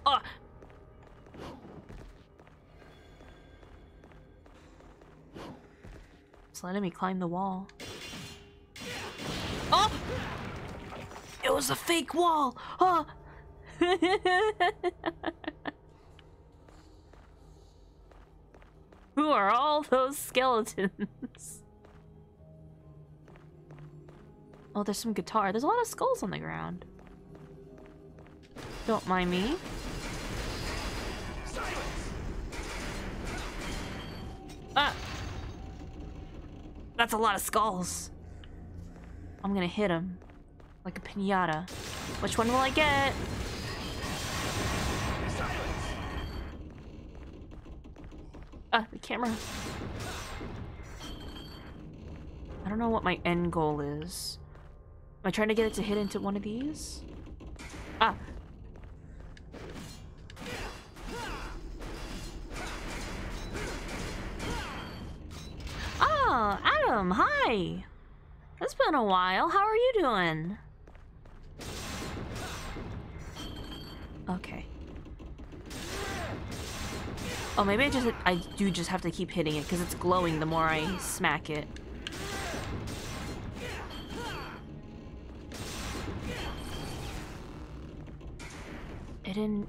Oh! It's letting me climb the wall. Oh! It was a fake wall! Oh! (laughs) Who are all those skeletons? oh, there's some guitar. There's a lot of skulls on the ground. Don't mind me. Ah! That's a lot of skulls. I'm gonna hit him. Like a pinata. Which one will I get? Ah, the camera. I don't know what my end goal is. Am I trying to get it to hit into one of these? Ah. Oh, Adam, hi. It's been a while. How are you doing? Okay. Oh, maybe I just I do just have to keep hitting it because it's glowing the more I smack it. It didn't...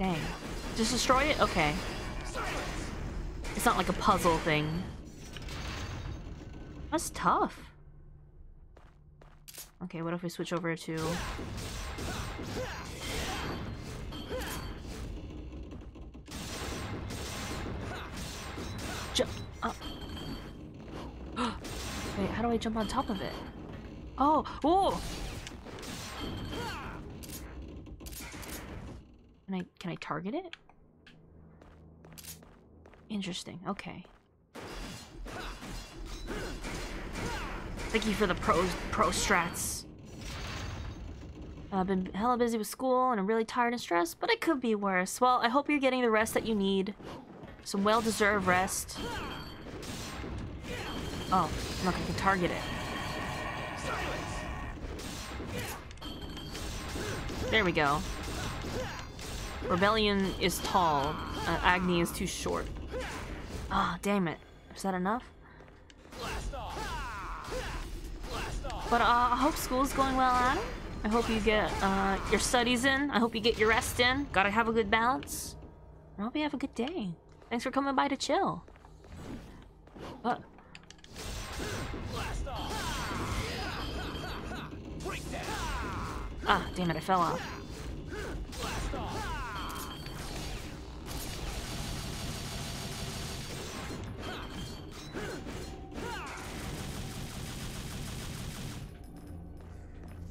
Dang. Just destroy it? Okay. It's not like a puzzle thing. That's tough. Okay, what if we switch over to... Jump up. Uh. (gasps) Wait, how do I jump on top of it? Oh, oh! Can I can I target it? Interesting. Okay. Thank you for the pro pro strats. I've been hella busy with school and I'm really tired and stressed, but it could be worse. Well, I hope you're getting the rest that you need. Some well-deserved rest. Oh, look, I can target it. There we go. Rebellion is tall. Uh, Agni is too short. Ah, oh, damn it. Is that enough? But uh, I hope school's going well, Adam. I hope you get uh, your studies in. I hope you get your rest in. Gotta have a good balance. I hope you have a good day. Thanks for coming by to chill. Ah, damn it, I fell off.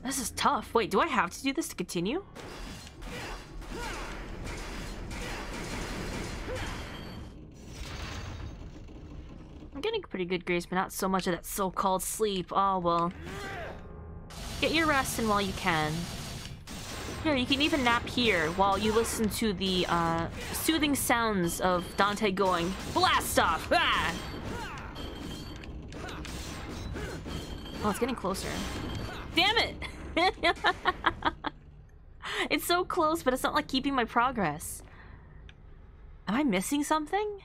This is tough. Wait, do I have to do this to continue? I'm getting pretty good grades, but not so much of that so-called sleep. Oh, well. Get your rest in while you can. Here, you can even nap here while you listen to the uh, soothing sounds of Dante going, Blast off! Ah! Oh, it's getting closer. Damn it! (laughs) it's so close, but it's not like keeping my progress. Am I missing something?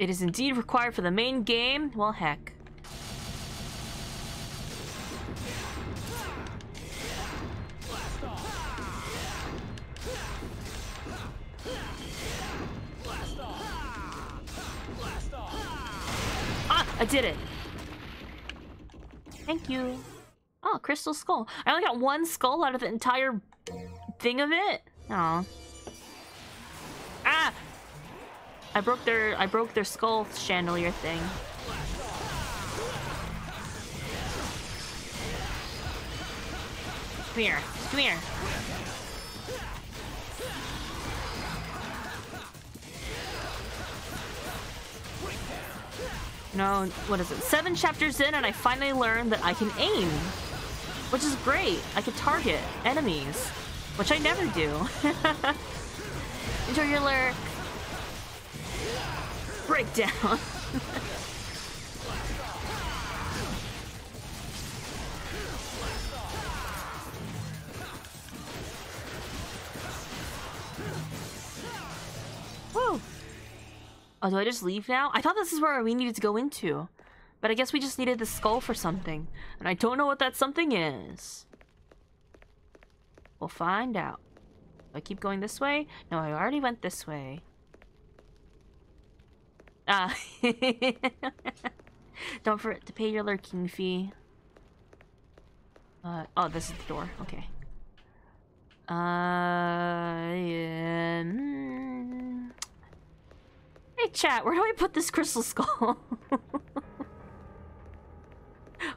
It is indeed required for the main game. Well, heck. I did it. Thank you. Oh, crystal skull. I only got one skull out of the entire thing of it. Oh. Ah! I broke their I broke their skull chandelier thing. Come here. Come here. No, what is it? Seven chapters in, and I finally learned that I can aim, which is great. I can target enemies, which I never do. (laughs) Enjoy your lurk. Breakdown. (laughs) Oh, do I just leave now? I thought this is where we needed to go into. But I guess we just needed the skull for something. And I don't know what that something is. We'll find out. Do I keep going this way? No, I already went this way. Ah. (laughs) don't forget to pay your lurking fee. Uh, oh, this is the door. Okay. Uh, yeah. Hey, chat, where do I put this crystal skull? (laughs)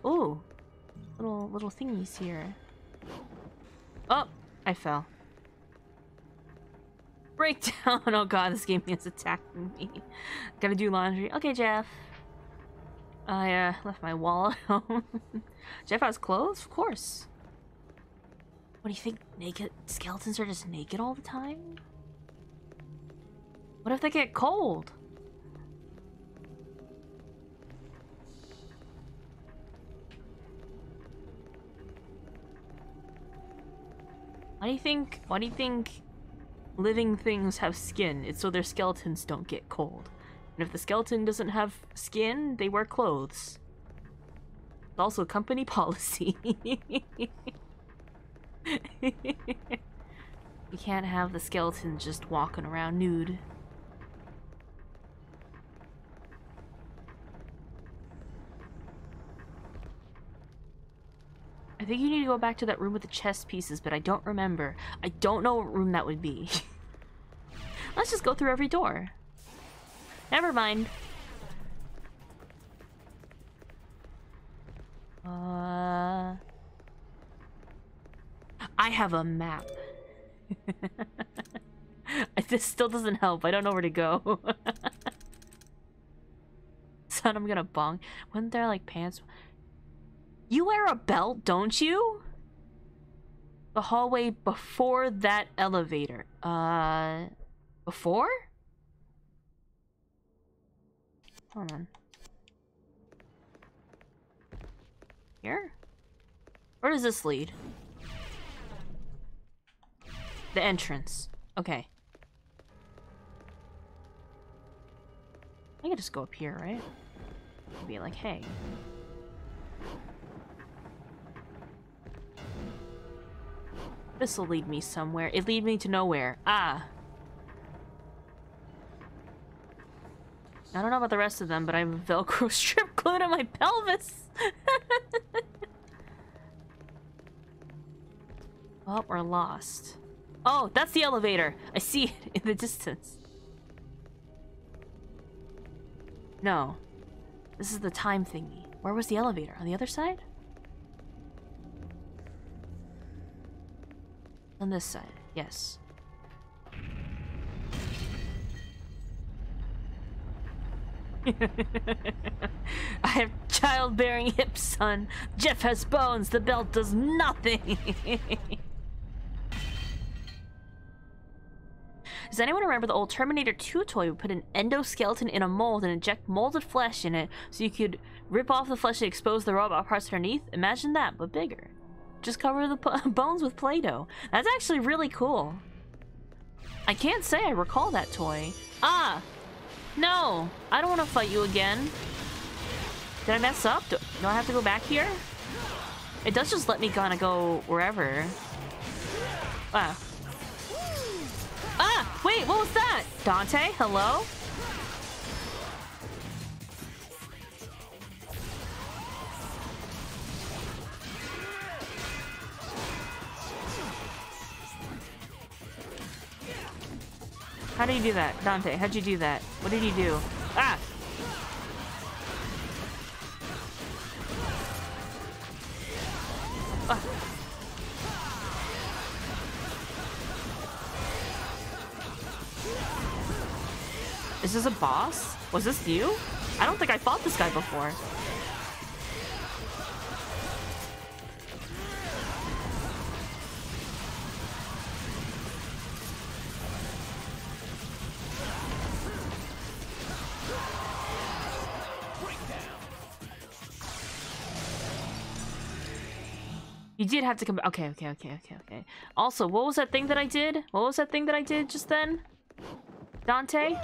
oh, little little thingies here. Oh, I fell. Breakdown. (laughs) Oh god, this game is attacking me. Gotta do laundry. Okay, Jeff. I uh, left my wallet home. (laughs) Jeff has clothes? Of course. What do you think? Naked skeletons are just naked all the time? What if they get cold? Why do you think why do you think living things have skin? It's so their skeletons don't get cold. And if the skeleton doesn't have skin, they wear clothes. It's also company (laughs) policy. (laughs) you can't have the skeleton just walking around nude. I think you need to go back to that room with the chess pieces, but I don't remember. I don't know what room that would be. (laughs) Let's just go through every door. Never mind. Uh, I have a map. (laughs) this still doesn't help. I don't know where to go. (laughs) Son, I'm gonna bong. Wasn't there like pants? You wear a belt, don't you? The hallway before that elevator. Uh, before? Hold on. Here? Where does this lead? The entrance. Okay. I could just go up here, right? Be like, hey. This'll lead me somewhere. It lead me to nowhere. Ah. I don't know about the rest of them, but I have a Velcro (laughs) strip glued to my pelvis. (laughs) oh, we're lost. Oh, that's the elevator. I see it in the distance. No. This is the time thingy. Where was the elevator? On the other side? On this side, yes. (laughs) I have childbearing hips, son. Jeff has bones. The belt does nothing. (laughs) Does anyone remember the old Terminator 2 toy? We put an endoskeleton in a mold and inject molded flesh in it so you could rip off the flesh and expose the robot parts underneath? Imagine that, but bigger. Just cover the (laughs) bones with Play-Doh. That's actually really cool. I can't say I recall that toy. Ah! No! I don't want to fight you again. Did I mess up? Do, do I have to go back here? It does just let me kind of go wherever. Ah. Ah! Wait, what was that? Dante, hello? How do you do that? Dante, how'd you do that? What did you do? Ah! Ah. Is this a boss? Was this you? I don't think I fought this guy before. You did have to come. Okay, okay, okay, okay, okay. Also, what was that thing that I did? What was that thing that I did just then? Dante? (laughs)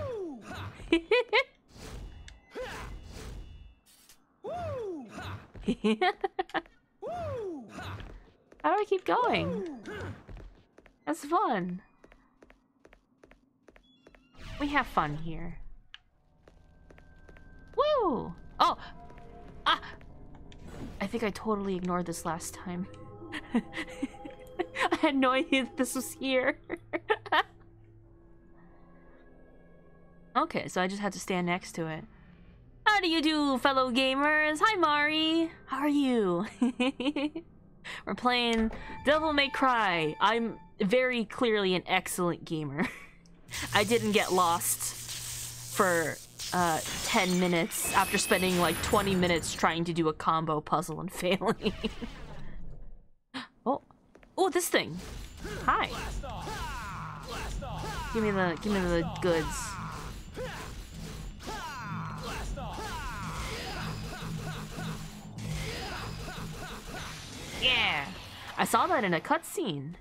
How do I keep going? That's fun. We have fun here. Woo! Oh! Ah! I think I totally ignored this last time. (laughs) I had no idea that this was here. (laughs) okay, so I just had to stand next to it. How do you do, fellow gamers? Hi, Mari. How are you? (laughs) We're playing Devil May Cry. I'm very clearly an excellent gamer. I didn't get lost for uh, 10 minutes after spending like 20 minutes trying to do a combo puzzle and failing. Oh, this thing. Hi. Give me the, give me the goods. Yeah, I saw that in a cutscene.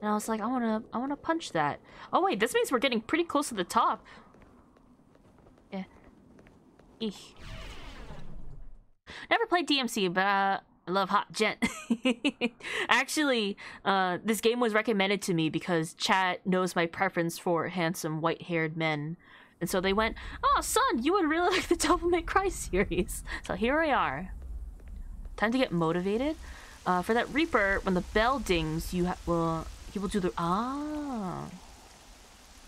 And I was like, I wanna, I wanna punch that. Oh wait, this means we're getting pretty close to the top. Yeah. Eek. Never played DMC, but uh, I love Hot Gent. (laughs) Actually, uh, this game was recommended to me because chat knows my preference for handsome white-haired men. And so they went, oh, Sun, you would really (laughs) like the Devil May Cry series. So here we are. Time to get motivated. Uh, for that Reaper, when the bell dings, you will he will do the ah.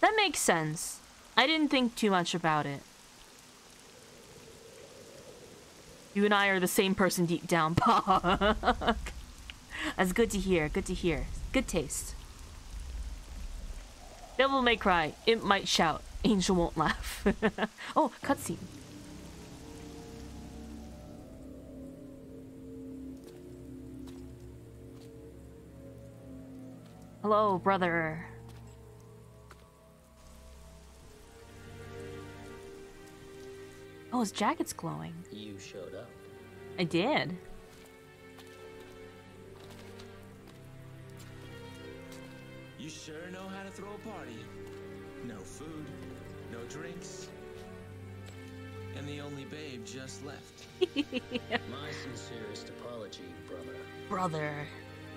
That makes sense. I didn't think too much about it. You and I are the same person deep down, Pog. (laughs) That's good to hear. Good to hear. Good taste. Devil may cry. It might shout. Angel won't laugh. (laughs) oh, cutscene. Hello, brother. Oh, his jacket's glowing. You showed up. I did. You sure know how to throw a party. No food, no drinks. And the only babe just left. (laughs) My sincerest apology, brother. Brother.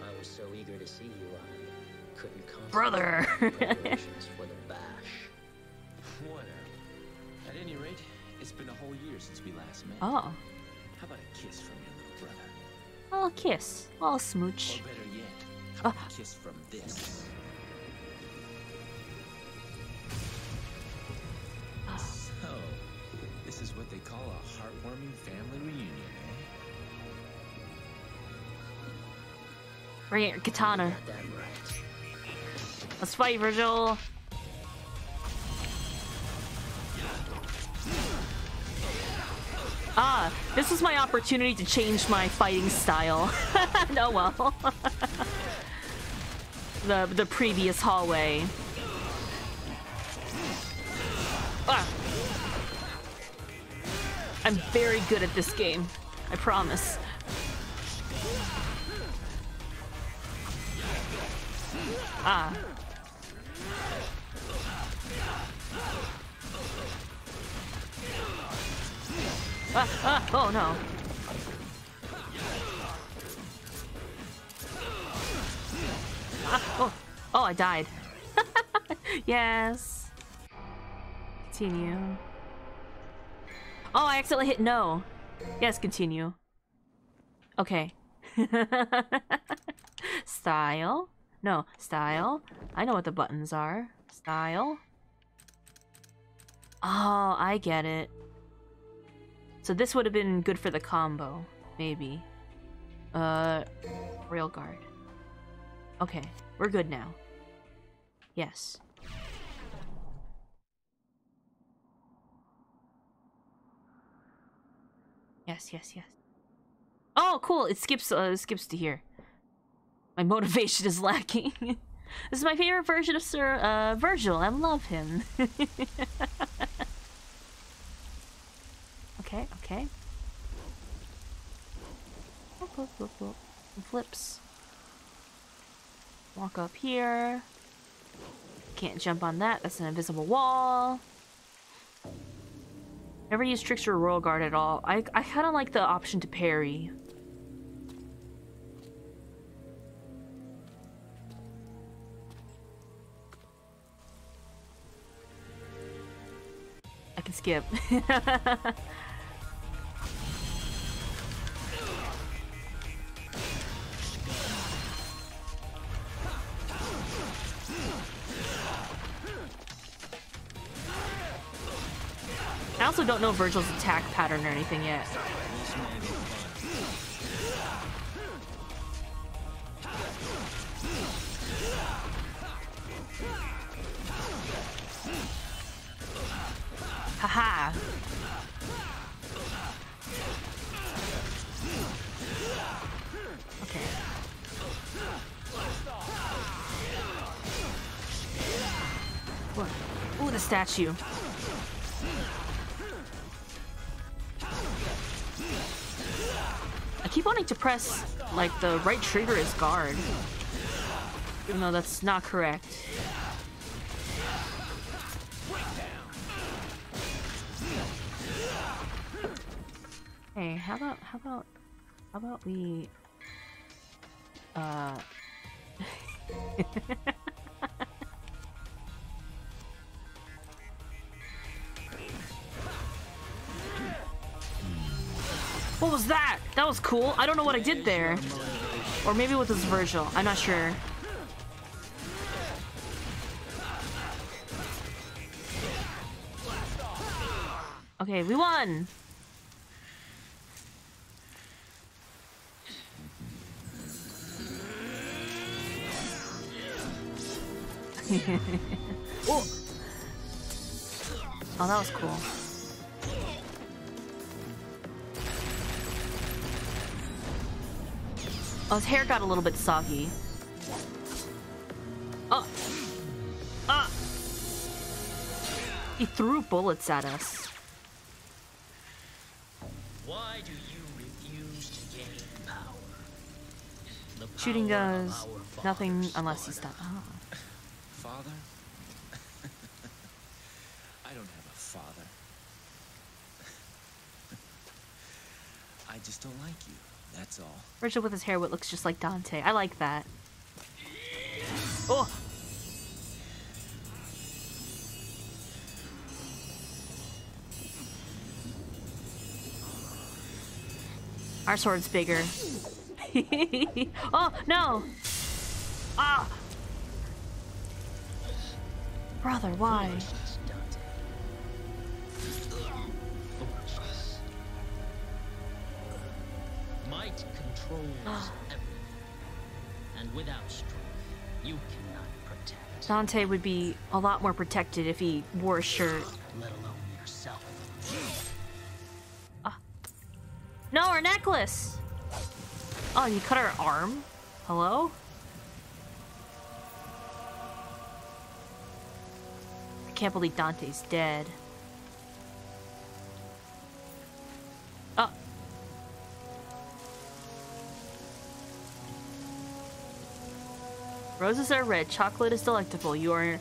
I was so eager to see you, I couldn't come. Brother. preparations for the bash. Whatever. At any rate, it's been a whole year since we last met. Oh. How about a kiss from your little brother? Oh, kiss. Oh, Or smooch. better yet, Oh. a kiss from this. So, this is what they call a heartwarming family reunion, eh? Bring your katana. That right. Let's fight, Vergil. Ah, this was my opportunity to change my fighting style. no (laughs) oh, well. (laughs) the the previous hallway. Ah. I'm very good at this game. I promise. Ah. Ah, oh no. Ah, oh, oh, I died. (laughs) yes. Continue. Oh, I accidentally hit no. Yes, continue. Okay. (laughs) style. No, style. I know what the buttons are. Style. Oh, I get it. So this would have been good for the combo, maybe. Uh, Royal Guard. Okay, we're good now. Yes. Yes, yes, yes. Oh, cool! It skips. Uh, it skips to here. My (laughs) motivation is lacking. (laughs) this is my favorite version of Sir uh, Vergil. I love him. (laughs) okay, okay. Whoop, whoop, whoop, whoop. Flips. Walk up here. Can't jump on that. That's an invisible wall. Never use Trickster or Royal Guard at all. I, I kind of like the option to parry. I can skip. (laughs) don't know Vergil's attack pattern or anything yet. Haha. Okay. What? Ooh, the statue. Keep wanting to press, like, the right trigger is guard. Even though that's not correct. Hey, how about, how about, how about we, uh... (laughs) What was that? That was cool. I don't know what I did there. Or maybe with this Vergil. I'm not sure. Okay, we won! (laughs) oh! Oh, that was cool. Oh, his hair got a little bit soggy. Oh! Ah! He threw bullets at us. Why do you refuse to gain power? The Shooting power of does nothing unless he's taught done. us. Oh. Father? (laughs) I don't have a father. (laughs) I just don't like you, that's all. Vergil with his hair what looks just like Dante. I like that. Oh! Our sword's bigger. (laughs) oh, no! Ah! Brother, why? Might controls (gasps) everything. And without strength, you cannot protect, Dante would be a lot more protected if he wore a shirt. let alone yourself. Ah. No, her necklace! Oh, you cut her arm? Hello? I can't believe Dante's dead. Roses are red, chocolate is delectable. You are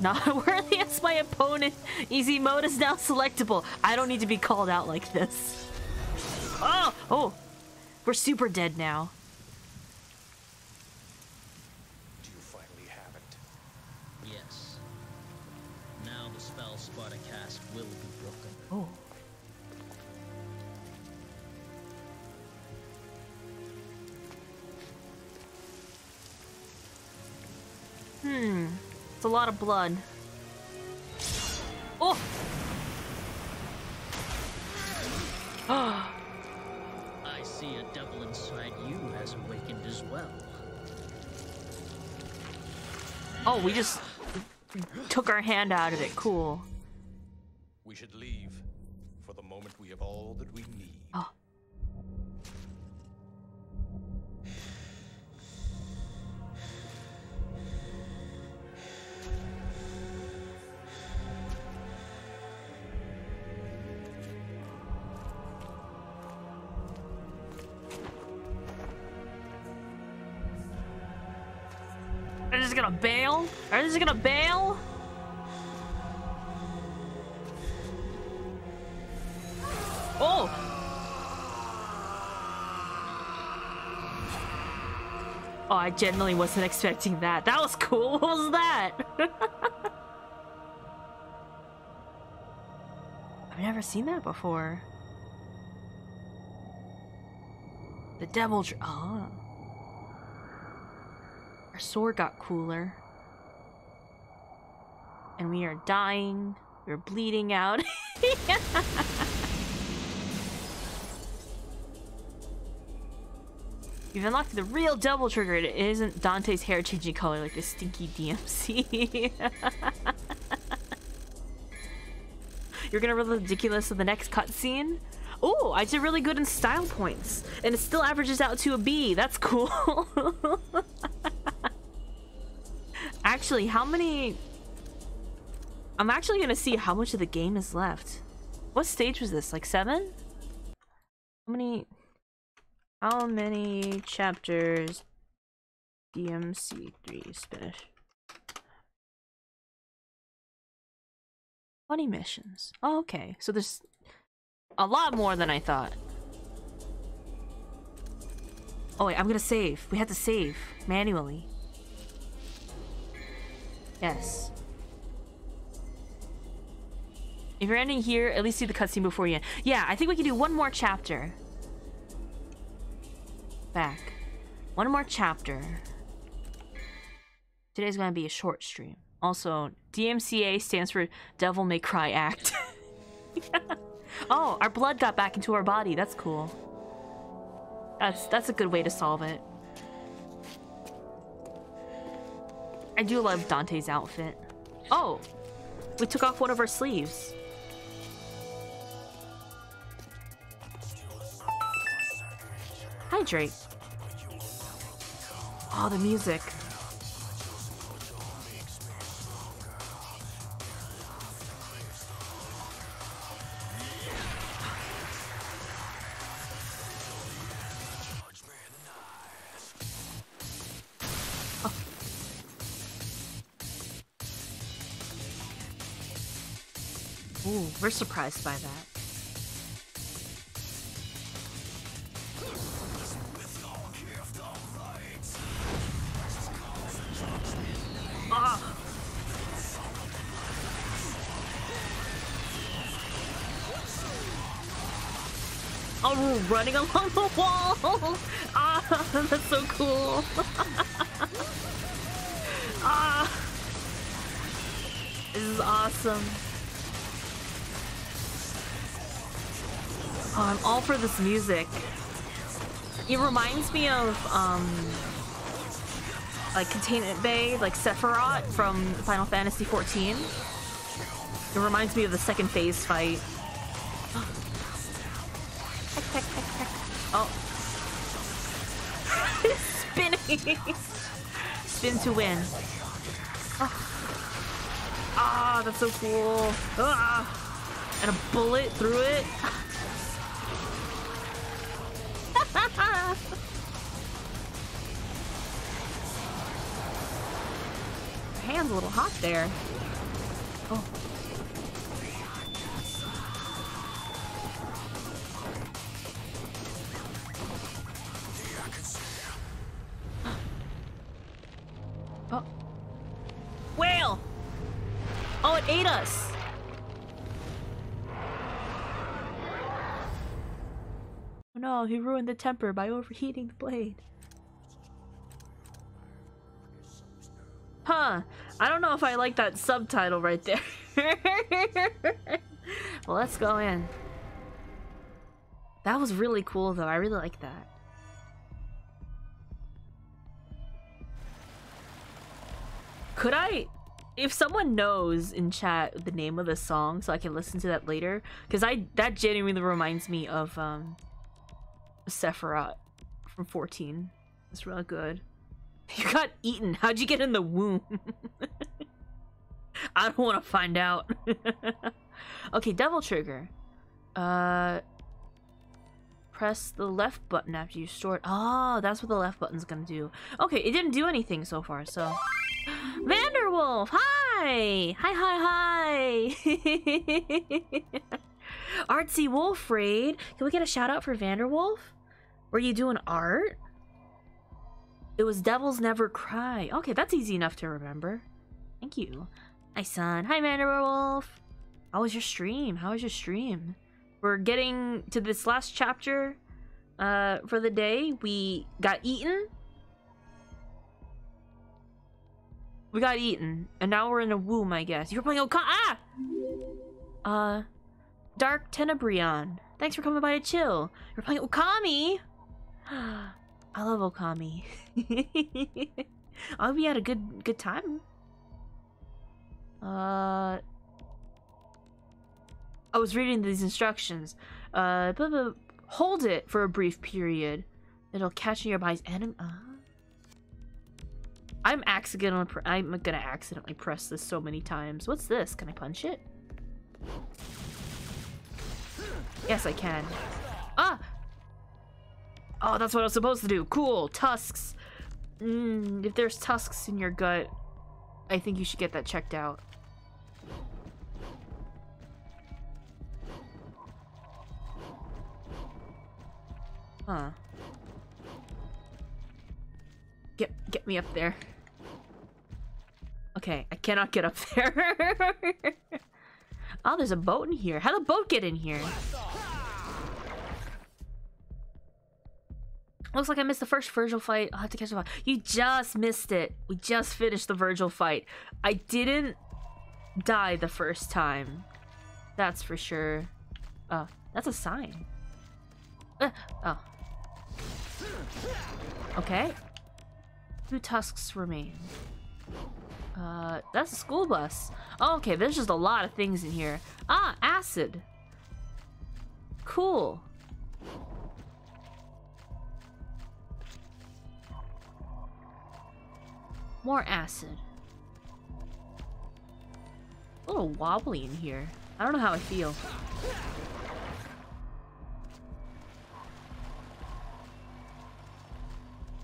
not (laughs) worthy as my opponent. Easy mode is now selectable. I don't need to be called out like this. Oh! Oh! We're super dead now. A lot of blood. Oh! (gasps) I see a devil inside you has awakened as well. Oh, we just took our hand out of it. Cool. We should leave. For the moment, we have all that we need. Are they just gonna bail? Oh! Oh, I genuinely wasn't expecting that. That was cool. (laughs) What was that? (laughs) I've never seen that before. The devil. Dr- oh. Our sword got cooler. And we are dying. We're bleeding out. (laughs) You've unlocked the real double trigger. It isn't Dante's hair changing color like the stinky DMC. (laughs) You're gonna real ridiculous of the next cutscene? Oh, I did really good in style points. And it still averages out to a B. That's cool. (laughs) actually, how many... I'm actually gonna see how much of the game is left. What stage was this? Like seven? How many... How many chapters DMC3 is finished? 20 missions. Oh, okay. So there's a lot more than I thought. Oh wait, I'm gonna save. We had to save manually. Yes. If you're ending here, at least see the cutscene before you end. Yeah, I think we can do one more chapter. Back. One more chapter. Today's gonna be a short stream. Also, DMCA stands for Devil May Cry Act. (laughs) oh, our blood got back into our body. That's cool. That's that's a good way to solve it. I do love Dante's outfit. Oh, we took off one of our sleeves. Hydrate. Oh, the music. Oh. Ooh, we're surprised by that. Running (laughs) along the wall! (laughs) Ah, (laughs) that's so cool! ah! This is awesome. Oh, I'm all for this music. It reminds me of, um, like Containment Bay, like Sephiroth from Final Fantasy XIV. It reminds me of the second phase fight. (laughs) Spin to win. Oh. Ah, that's so cool. Ah. And a bullet through it. (laughs) Hand's a little hot there. Temper by overheating the blade. Huh. I don't know if I like that subtitle right there. (laughs) well, let's go in. That was really cool though. I really like that. Could I if someone knows in chat the name of the song so I can listen to that later cuz I that genuinely reminds me of um Sephiroth from 14. It's real good. (laughs) You got eaten. How'd you get in the womb? (laughs) I don't want to find out. (laughs) okay, Devil Trigger. Uh, press the left button after you store it. Oh, that's what the left button's gonna do. Okay, it didn't do anything so far, so... (gasps) Vanderwolf! Hi! Hi, hi, hi! Artsy Wolf Raid. Can we get a shout out for Vanderwolf? Were you doing art? It was Devils Never Cry. Okay, that's easy enough to remember. Thank you. Hi, Sun. Hi, Vanderwolf. How was your stream? How was your stream? We're getting to this last chapter uh, for the day. We got eaten. We got eaten. And now we're in a womb, I guess. You were playing Oka- Ah! Uh, Dark Tenebrion. Thanks for coming by to chill. You're playing Okami! (gasps) I love Okami. (laughs) I'll be at a good good time. Uh, I was reading these instructions. Uh, blah, blah, hold it for a brief period. It'll catch nearby's enemy. Uh, I'm accidentally. I'm gonna accidentally press this so many times. What's this? Can I punch it? Yes, I can. Ah! Oh, that's what I was supposed to do. Cool. Tusks. Mm, if there's tusks in your gut, I think you should get that checked out. Huh. Get get me up there. Okay, I cannot get up (laughs) there. (laughs) oh, there's a boat in here. How'd the boat get in here? Looks like I missed the first Vergil fight. I'll have to catch up. You just missed it. We just finished the Vergil fight. I didn't die the first time. That's for sure. Oh, that's a sign. Uh, oh. Okay. Two tusks remain. Uh, that's a school bus. Oh, okay, there's just a lot of things in here. Ah, acid. Cool. More acid. A little wobbly in here. I don't know how I feel.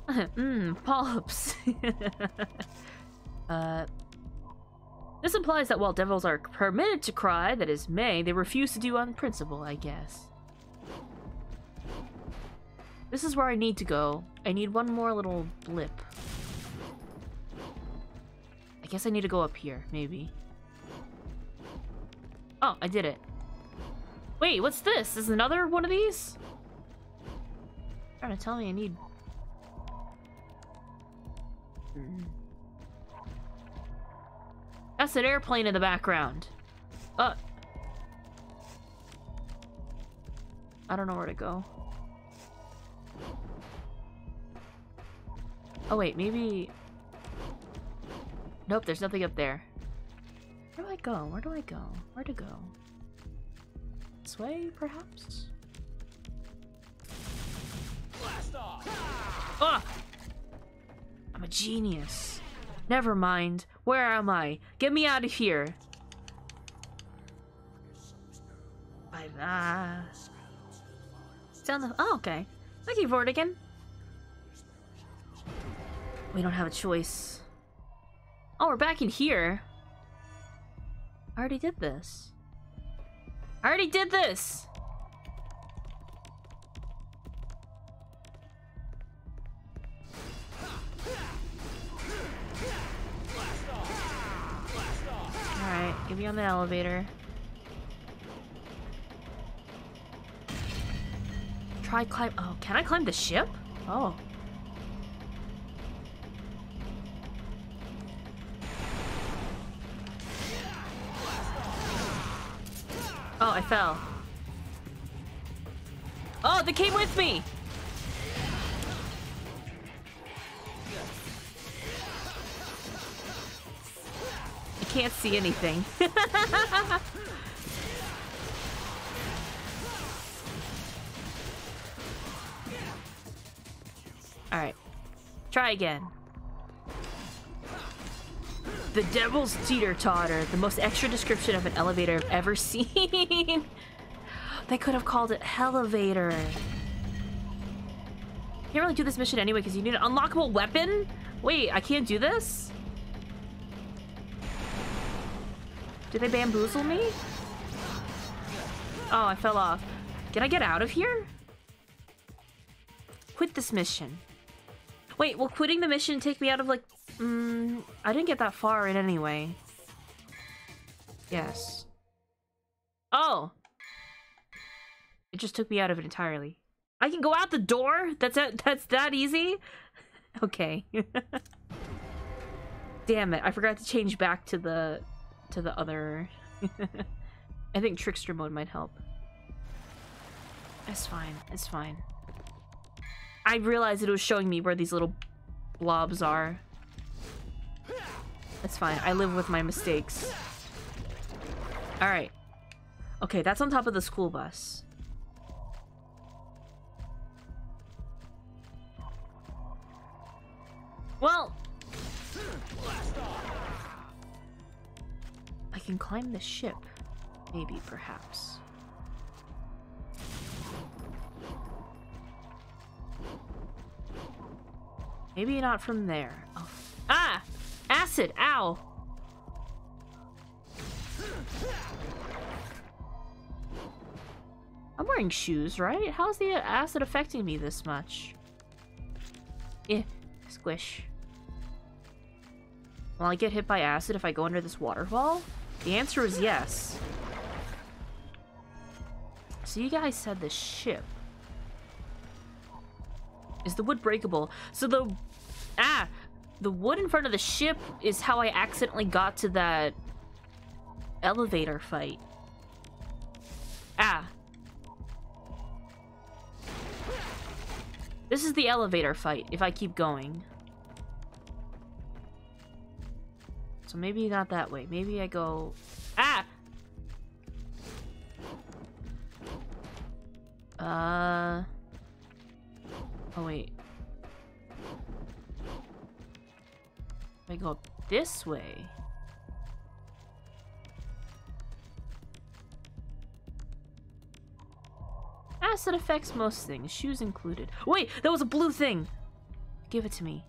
(laughs) Mmm, polyps. (laughs) uh, this implies that while devils are permitted to cry, that is may, they refuse to do on principle, I guess. This is where I need to go. I need one more little blip. Guess I need to go up here, maybe. Oh, I did it. Wait, what's this? Is another one of these? trying to tell me I need. That's an airplane in the background. Uh. I don't know where to go. Oh wait, maybe... Nope, there's nothing up there. Where do I go? Where do I go? Where to go? This way, perhaps? Blast off! Ah! I'm a genius. Never mind. Where am I? Get me out of here. Bye bye. Down the. Oh, okay. Thank you, Vortigan. We don't have a choice. Oh, we're back in here. I already did this. I already did this! Alright, get me on the elevator. Try climb- oh, can I climb the ship? Oh. I fell. Oh, they came with me! I can't see anything. (laughs) Alright. Try again. The Devil's Teeter Totter, the most extra description of an elevator I've ever (laughs) seen. they could have called it Elevator. Can't really do this mission anyway because you need an unlockable weapon? Wait, I can't do this? Did they bamboozle me? Oh, I fell off. Can I get out of here? Quit this mission. Wait, will quitting the mission take me out of like... Mm, I didn't get that far in anyway. Yes. Oh! It just took me out of it entirely. I can go out the door? That's that, that's that easy? (laughs) Okay. (laughs) Damn it, I forgot to change back to the to the other (laughs) I think trickster mode might help. It's fine, it's fine. I realized it was showing me where these little blobs are. It's fine. I live with my mistakes. Alright. Okay, that's on top of the school bus. Well... I can climb the ship. Maybe, perhaps. Maybe not from there. Oh. Ah! Acid! Ow! I'm wearing shoes, right? How's the acid affecting me this much? Eh, squish. Will I get hit by acid if I go under this waterfall? The answer is yes. So you guys said the ship. Is the wood breakable? So the... Ah! The wood in front of the ship is how I accidentally got to that elevator fight. Ah. This is the elevator fight, if I keep going. So maybe not that way. Maybe I go... Ah! Uh... Oh, wait. I go up this way. Acid affects most things, shoes included. Wait, that was a blue thing! Give it to me.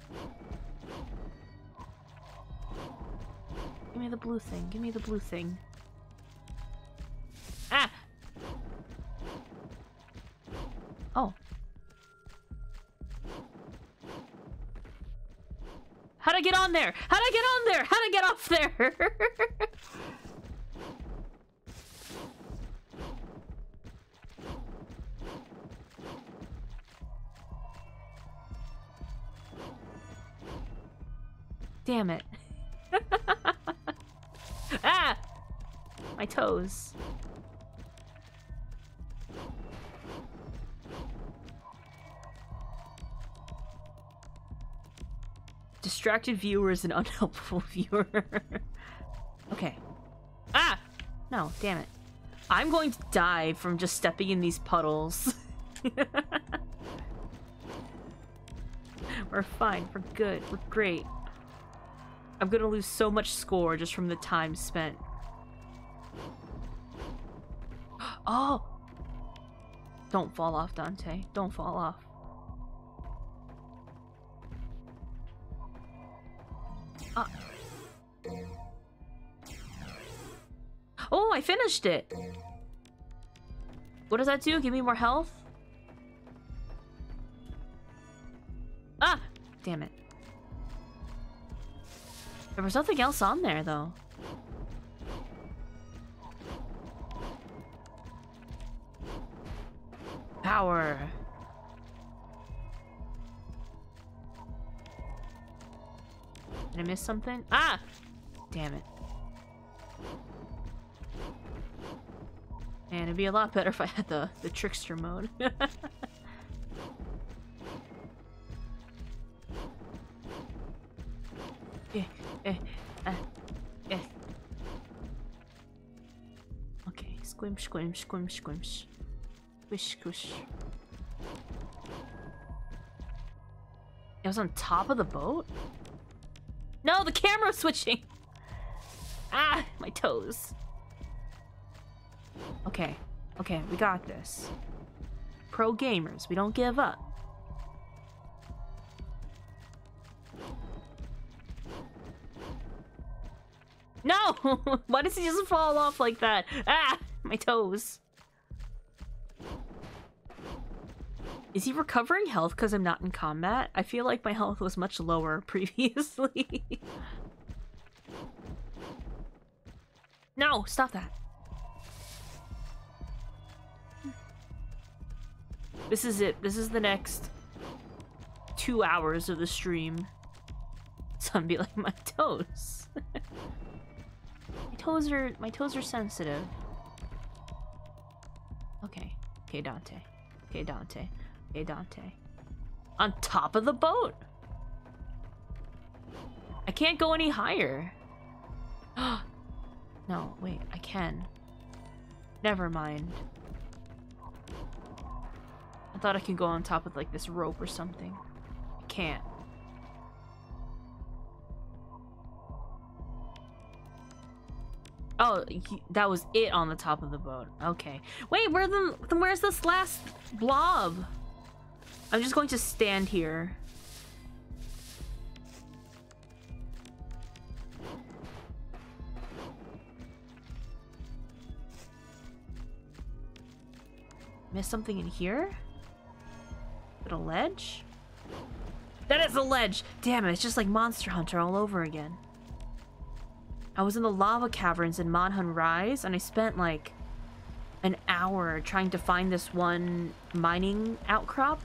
Give me the blue thing. Give me the blue thing. Ah! Oh. How'd I get on there? How'd I get on there? How'd I get off there? (laughs) Damn it. (laughs) ah! My toes. Distracted viewer is an (laughs) unhelpful viewer. okay. Ah! No, damn it. I'm going to die from just stepping in these puddles. (laughs) We're fine. We're good. We're great. I'm gonna lose so much score just from the time spent. (gasps) Oh! Don't fall off, Dante. Don't fall off. I finished it. What does that do? Give me more health? Ah! Damn it. There was nothing else on there, though. Power. Did I miss something? Ah! Damn it. Man, it'd be a lot better if I had the, the trickster mode. (laughs) eh, eh, ah, eh. Okay, squim, squim, squim, squim. Squish, squish. It was on top of the boat? No, the camera's switching! Ah, my toes. Okay, okay, we got this. Pro gamers, we don't give up. No! (laughs) Why does he just fall off like that? Ah! My toes. Is he recovering health because I'm not in combat? I feel like my health was much lower (laughs) previously. no, stop that. This is it. This is the next two hours of the stream. (laughs) Some be like my toes. (laughs) my toes are my toes are sensitive. Okay. Okay, Dante. Okay, Dante. Okay, Dante. On top of the boat? I can't go any higher. (gasps) no, wait, I can. Never mind. Thought I could go on top of like this rope or something. I can't. Oh, that was it on the top of the boat. Okay. Wait, where the then where's this last blob? I'm just going to stand here. Miss something in here? Is it a ledge? That is a ledge! Damn it, it's just like Monster Hunter all over again. I was in the lava caverns in MonHun Rise, and I spent like an hour trying to find this one mining outcrop.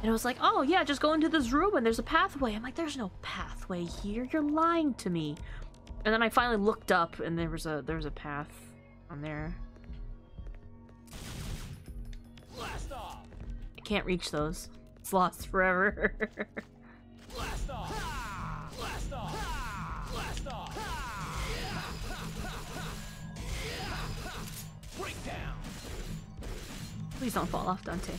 And it was like, oh yeah, just go into this room and there's a pathway. I'm like, there's no pathway here. You're lying to me. And then I finally looked up and there was a there was a path on there. I can't reach those. It's lost forever. Blast (laughs) off! Blast off! Blast off! Breakdown! Please don't fall off, Dante.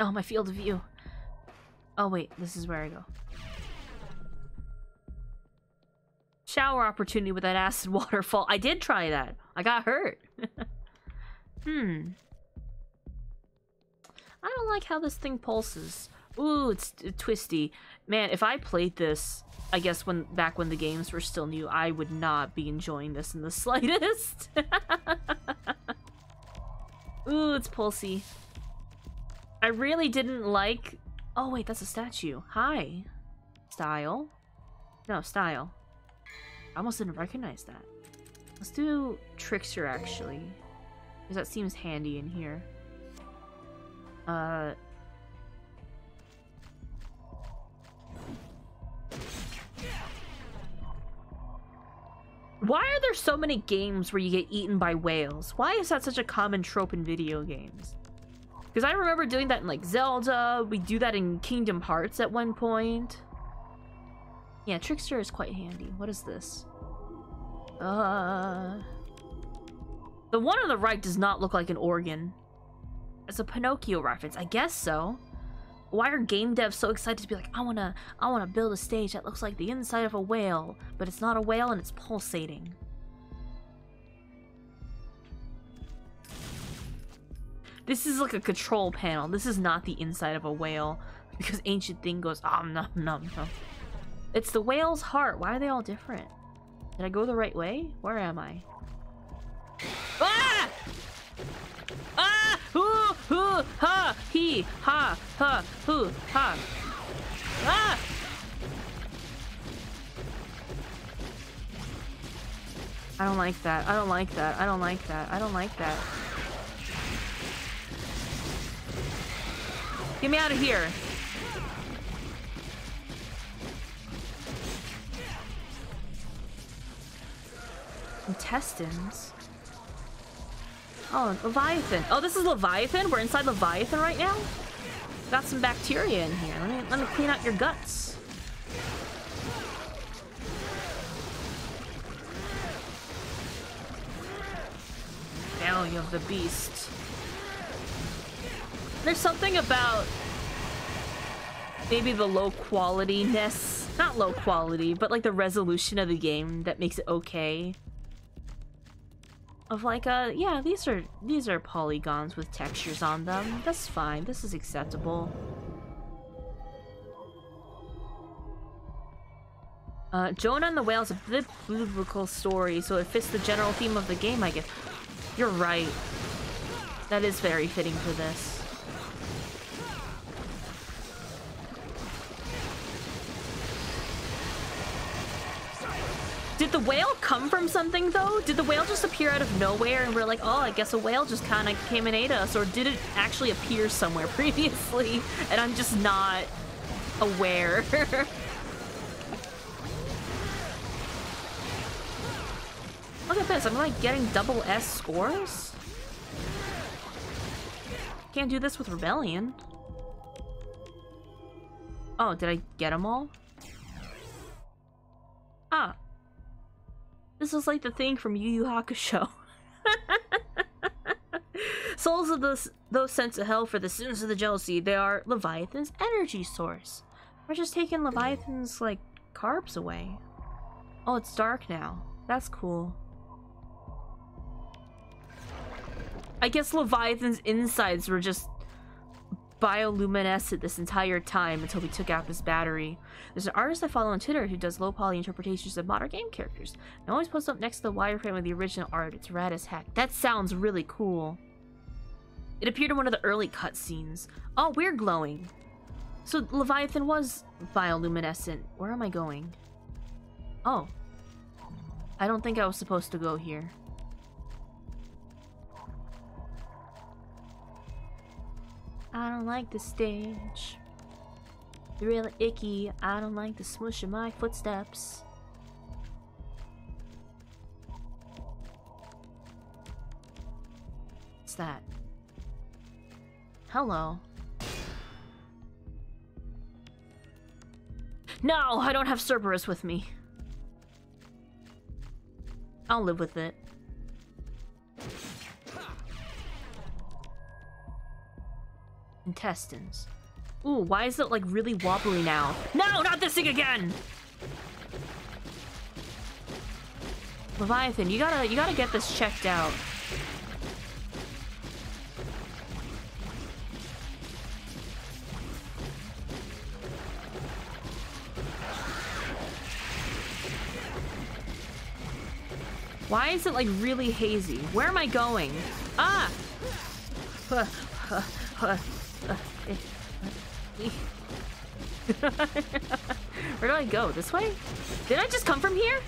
Oh, my field of view. Oh, wait, this is where I go. Shower opportunity with that acid (laughs) waterfall. I did try that. I got hurt. (laughs) hmm. I don't like how this thing pulses. Ooh, it's twisty. Man, if I played this, I guess when back when the games were still new, I would not be enjoying this in the (laughs) slightest. Ooh, it's pulsy. I really didn't like... Oh, wait, that's a statue. Hi. Style. No, style. I almost didn't recognize that. Let's do Trickster, actually. Because that seems handy in here. Uh... Why are there so many games where you get eaten by whales? Why is that such a common trope in video games? Because I remember doing that in like Zelda, we do that in Kingdom Hearts at one point. Yeah, Trickster is quite handy. What is this? Uh... The one on the right does not look like an organ. It's a Pinocchio reference. I guess so. Why are game devs so excited to be like, I wanna, I wanna build a stage that looks like the inside of a whale, but it's not a whale and it's pulsating. This is like a control panel. This is not the inside of a whale. Because ancient thing goes, um, nom, nom, nom. It's the whale's heart. Why are they all different? Did I go the right way? Where am I? Ah! Ah! Hoo! Hoo! Ha! He! Ha! Ha! Hoo! Ha! Ah! I don't like that. I don't like that. I don't like that. I don't like that. Get me out of here. Intestines? Oh, Leviathan. Oh, this is Leviathan? We're inside Leviathan right now? Got some bacteria in here. Let me, let me clean out your guts. Belly of the beast. There's something about maybe the low qualityness, not low quality, but like the resolution of the game that makes it okay. Of like, uh, yeah, these are these are polygons with textures on them. That's fine. This is acceptable. Uh, Jonah and the Whale is a biblical story, so it fits the general theme of the game, I guess. You're right. That is very fitting for this. Did the whale come from something though? Did the whale just appear out of nowhere and we're like, oh, I guess a whale just kind of came and ate us? Or did it actually appear somewhere (laughs) previously and I'm just not aware? (laughs) Look at this, I'm like getting double S scores? Can't do this with Rebellion. Oh, did I get them all? Ah, this is like the thing from Yu Yu Hakusho. (laughs) Souls of those, those sent to hell for the sins of the jealousy, they are Leviathan's energy source. We're just taking Leviathan's, like, carbs away. Oh, it's dark now. That's cool. I guess Leviathan's insides were just bioluminescent this entire time until we took out this battery. There's an artist I follow on Twitter who does low poly interpretations of modern game characters. I always post up next to the wireframe of the original art. It's rad as heck. That sounds really cool. It appeared in one of the early cutscenes. Oh, we're glowing. So Leviathan was bioluminescent. Where am I going? Oh. I don't think I was supposed to go here. I don't like the stage. Really icky. I don't like the smush of my footsteps. What's that? Hello. No, I don't have Cerberus with me. I'll live with it. Intestines. Ooh, why is it like really wobbly now? No, not this thing again! Leviathan, you gotta you gotta get this checked out. Why is it like really hazy? Where am I going? Ah! (laughs) Where do I go? This way? Did I just come from here?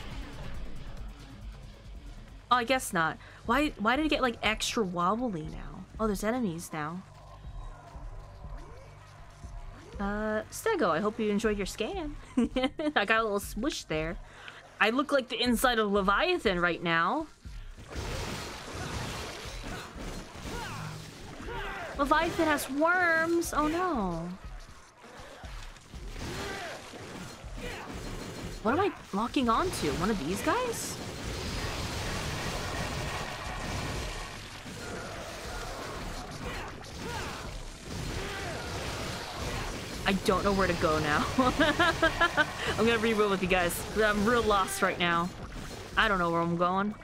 Oh, I guess not. Why why did it get like extra wobbly now? Oh, there's enemies now. Uh, Stego, I hope you enjoyed your scan. (laughs) I got a little swoosh there. I look like the inside of Leviathan right now. Leviathan has worms! Oh no. What am I locking onto? One of these guys? I don't know where to go now. (laughs) I'm gonna reboot with you guys. I'm real lost right now. I don't know where I'm going.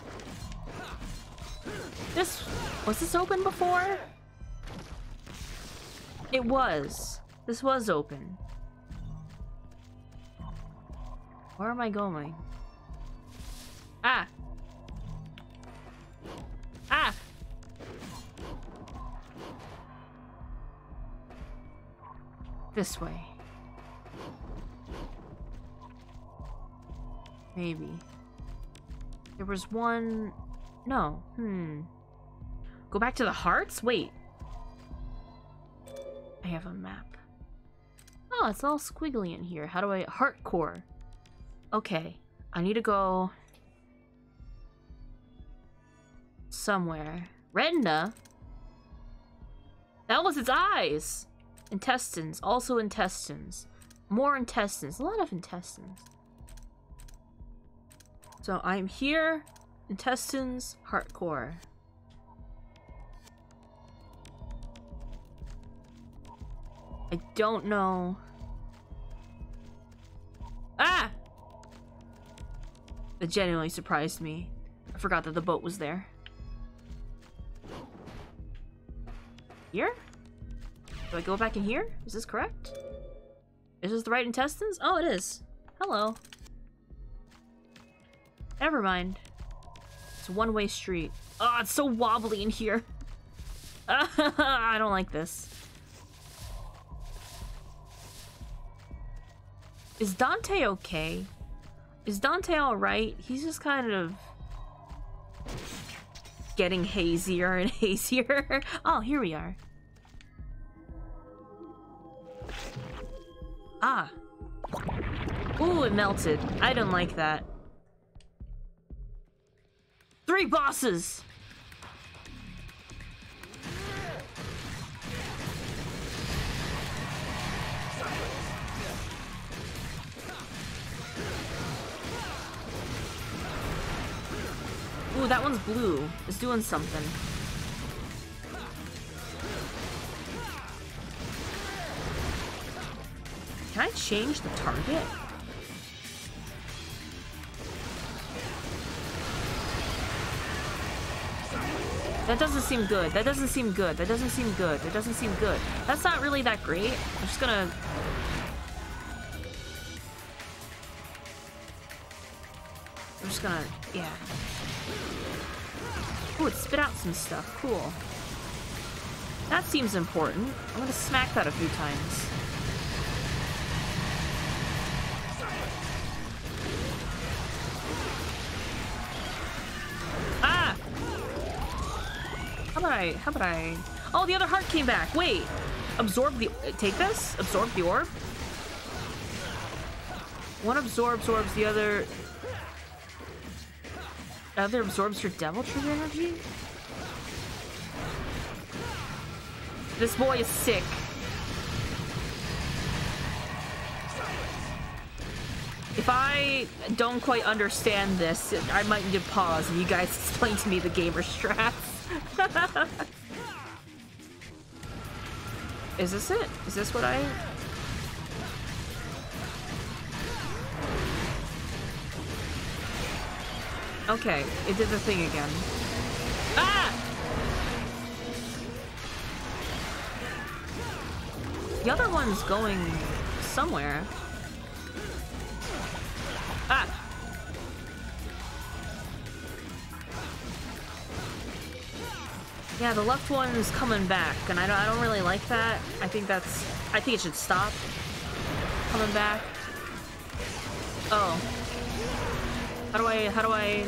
This... Was this open before? It was. This was open. Where am I going? Ah! Ah! This way. Maybe. There was one... No. Hmm. Go back to the hearts? Wait. I have a map. Oh, it's all squiggly in here. How do I... Heart core. Okay. I need to go... Somewhere. Retina? That was its eyes! Intestines. Also intestines. More intestines. A lot of intestines. So I'm here. Intestines. Heart I don't know. Ah! That genuinely surprised me. I forgot that the boat was there. Here? Do I go back in here? Is this correct? Is this the right intestines? Oh, it is. Hello. Never mind. It's a one-way street. Oh, it's so wobbly in here. (laughs) I don't like this. Is Dante okay? Is Dante alright? He's just kind of getting hazier and (laughs) hazier. oh, here we are. Ah. Ooh, it melted. I don't like that. Three bosses! Ooh, that one's blue. It's doing something. Can I change the target? That doesn't seem good. That doesn't seem good. That doesn't seem good. That doesn't seem good. That's not really that great. I'm just gonna... I'm just gonna... Yeah. Ooh, it spit out some stuff. Cool. That seems important. I'm gonna smack that a few times. Ah! How about I... How about I... Oh, the other heart came back. Wait. Absorb the... Take this? Absorb the orb? One absorbs orbs, the other... The other absorbs your devil trigger energy? This boy is sick. If I don't quite understand this, I might need to pause and you guys (laughs) explain to me the gamer strats. (laughs) is this it? Is this what I... Okay, it did the thing again. Ah! The other one's going somewhere. Ah! Yeah, the left one is coming back, and I don't, I don't really like that. I think that's... I think it should stop coming back. Oh. How do I... How do I...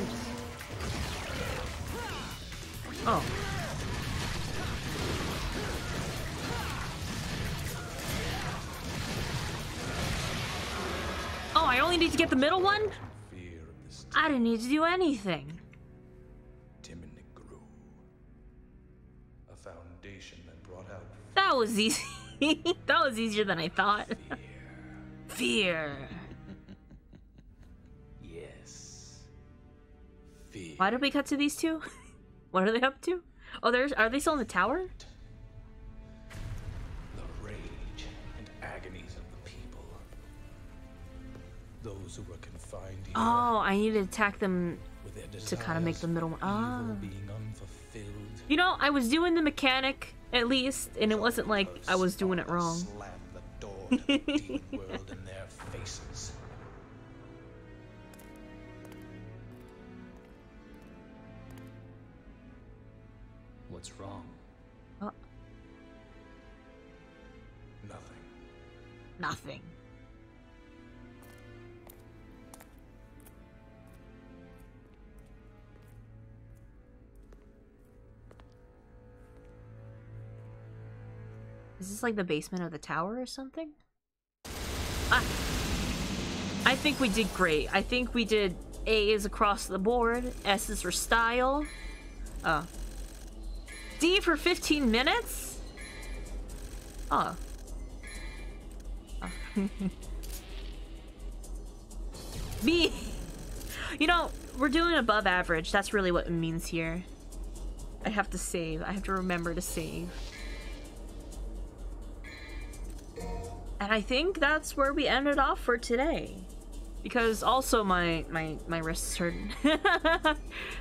Oh. Oh, I only need to get the middle one? Fear I didn't need to do anything. Timonic grew. A foundation that brought out That was easy. (laughs) that was easier than I thought. Fear. yes. Fear. Why did we cut to these two? (laughs) what are they up to? Oh, there's are they still in the tower? The rage and agonies of the people. Those who were confined here Oh, I need to attack them. to kinda make the middle- for ah. unfulfilled. You know, I was doing the mechanic at least, and it wasn't like I was doing it wrong. (laughs) Nothing. Is this like the basement of the tower or something? Ah. I think we did great. I think we did A is across the board, S is for style. Oh. D for 15 minutes? Oh. (laughs) B. You know, we're doing above average. That's really what it means here. I have to save. I have to remember to save. And I think that's where we ended off for today. Because also my my my wrists hurt. (laughs)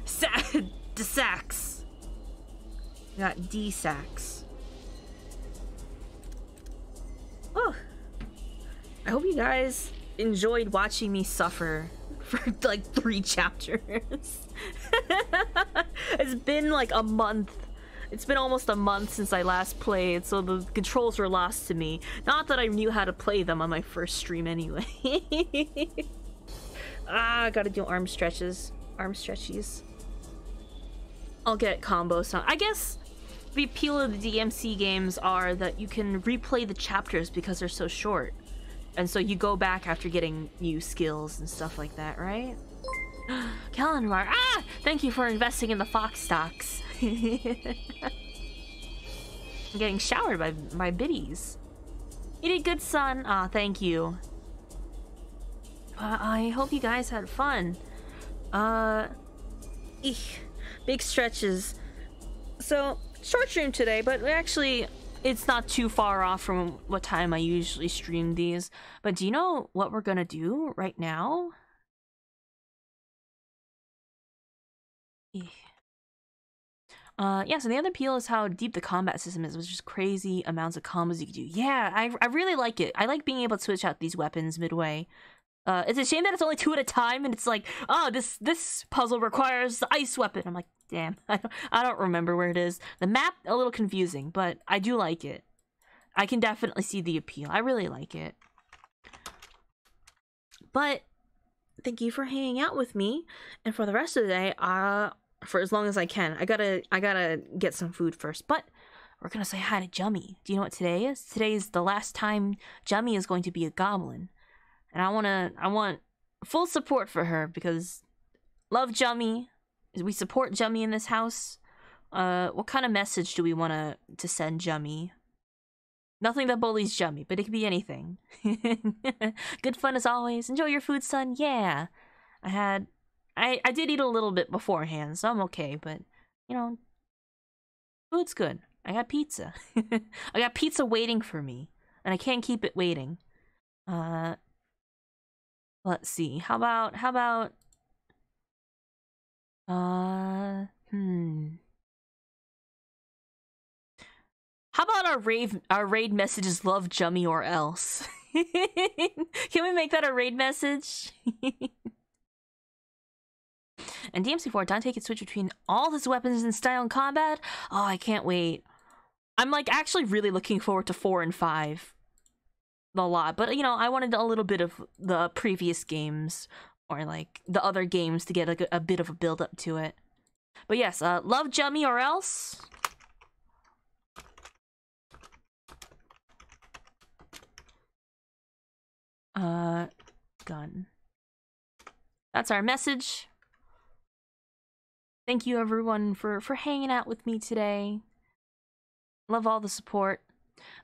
Sa- the sacks. Got D sacks. Oh. I hope you guys enjoyed watching me suffer for like three chapters. (laughs) it's been like a month. It's been almost a month since I last played, so the controls were lost to me. Not that I knew how to play them on my first stream anyway. (laughs) ah, I gotta do arm stretches. Arm stretchies. I'll get combos. I guess the appeal of the DMC games are that you can replay the chapters because they're so short. And so you go back after getting new skills and stuff like that, right? (gasps) Kalenmar, ah! Thank you for investing in the fox stocks. (laughs) I'm getting showered by my biddies. You did good, son. Ah, thank you. Uh, I hope you guys had fun. Uh, eek, big stretches. So, short stream today, but actually, it's not too far off from what time I usually stream these. But do you know what we're gonna do right now? Uh, yeah, so the other appeal is how deep the combat system is, which is crazy amounts of combos you can do. Yeah, I, I really like it. I like being able to switch out these weapons midway. Uh, it's a shame that it's only two at a time, and it's like, oh, this this puzzle requires the ice weapon. I'm like, damn, (laughs) I don't, I don't remember where it is. The map a little confusing, but I do like it. I can definitely see the appeal. I really like it. But thank you for hanging out with me, and for the rest of the day, uh, for as long as I can. I gotta I gotta get some food first, but. We're gonna say hi to Jummy. Do you know what today is? Today is the last time Jummy is going to be a goblin and I want to I want full support for her because love Jummy. We support Jummy in this house. Uh, what kind of message do we want to to send Jummy? Nothing that bullies Jummy, but it could be anything. (laughs) Good fun as always. Enjoy your food, son. Yeah, I had I I did eat a little bit beforehand, so I'm okay. But you know, food's good. I got pizza. (laughs) I got pizza waiting for me, and I can't keep it waiting. Uh, Let's see. How about how about uh hmm. How about our raid our raid messages love Jummy or else? (laughs) Can we make that a raid message? (laughs) and DMC4 Dante can switch between all his weapons and style in combat. Oh, I can't wait. I'm like actually really looking forward to 4 and 5 a lot, but you know, I wanted a little bit of the previous games or like the other games to get like a, a bit of a build up to it. But yes, uh, love Jummy or else. Uh, gun. That's our message. Thank you everyone for for hanging out with me today. Love all the support.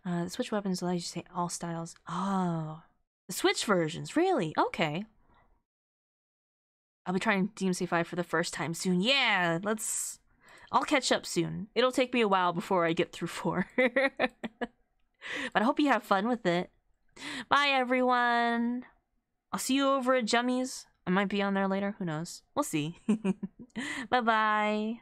Uh, the Switch weapons allow you to say all styles. Oh, the Switch versions, really? Okay. I'll be trying DMC five for the first time soon. Yeah, let's. I'll catch up soon. It'll take me a while before I get through four, (laughs) but I hope you have fun with it. Bye, everyone. I'll see you over at Jummy's. I might be on there later. Who knows? We'll see. (laughs) bye bye.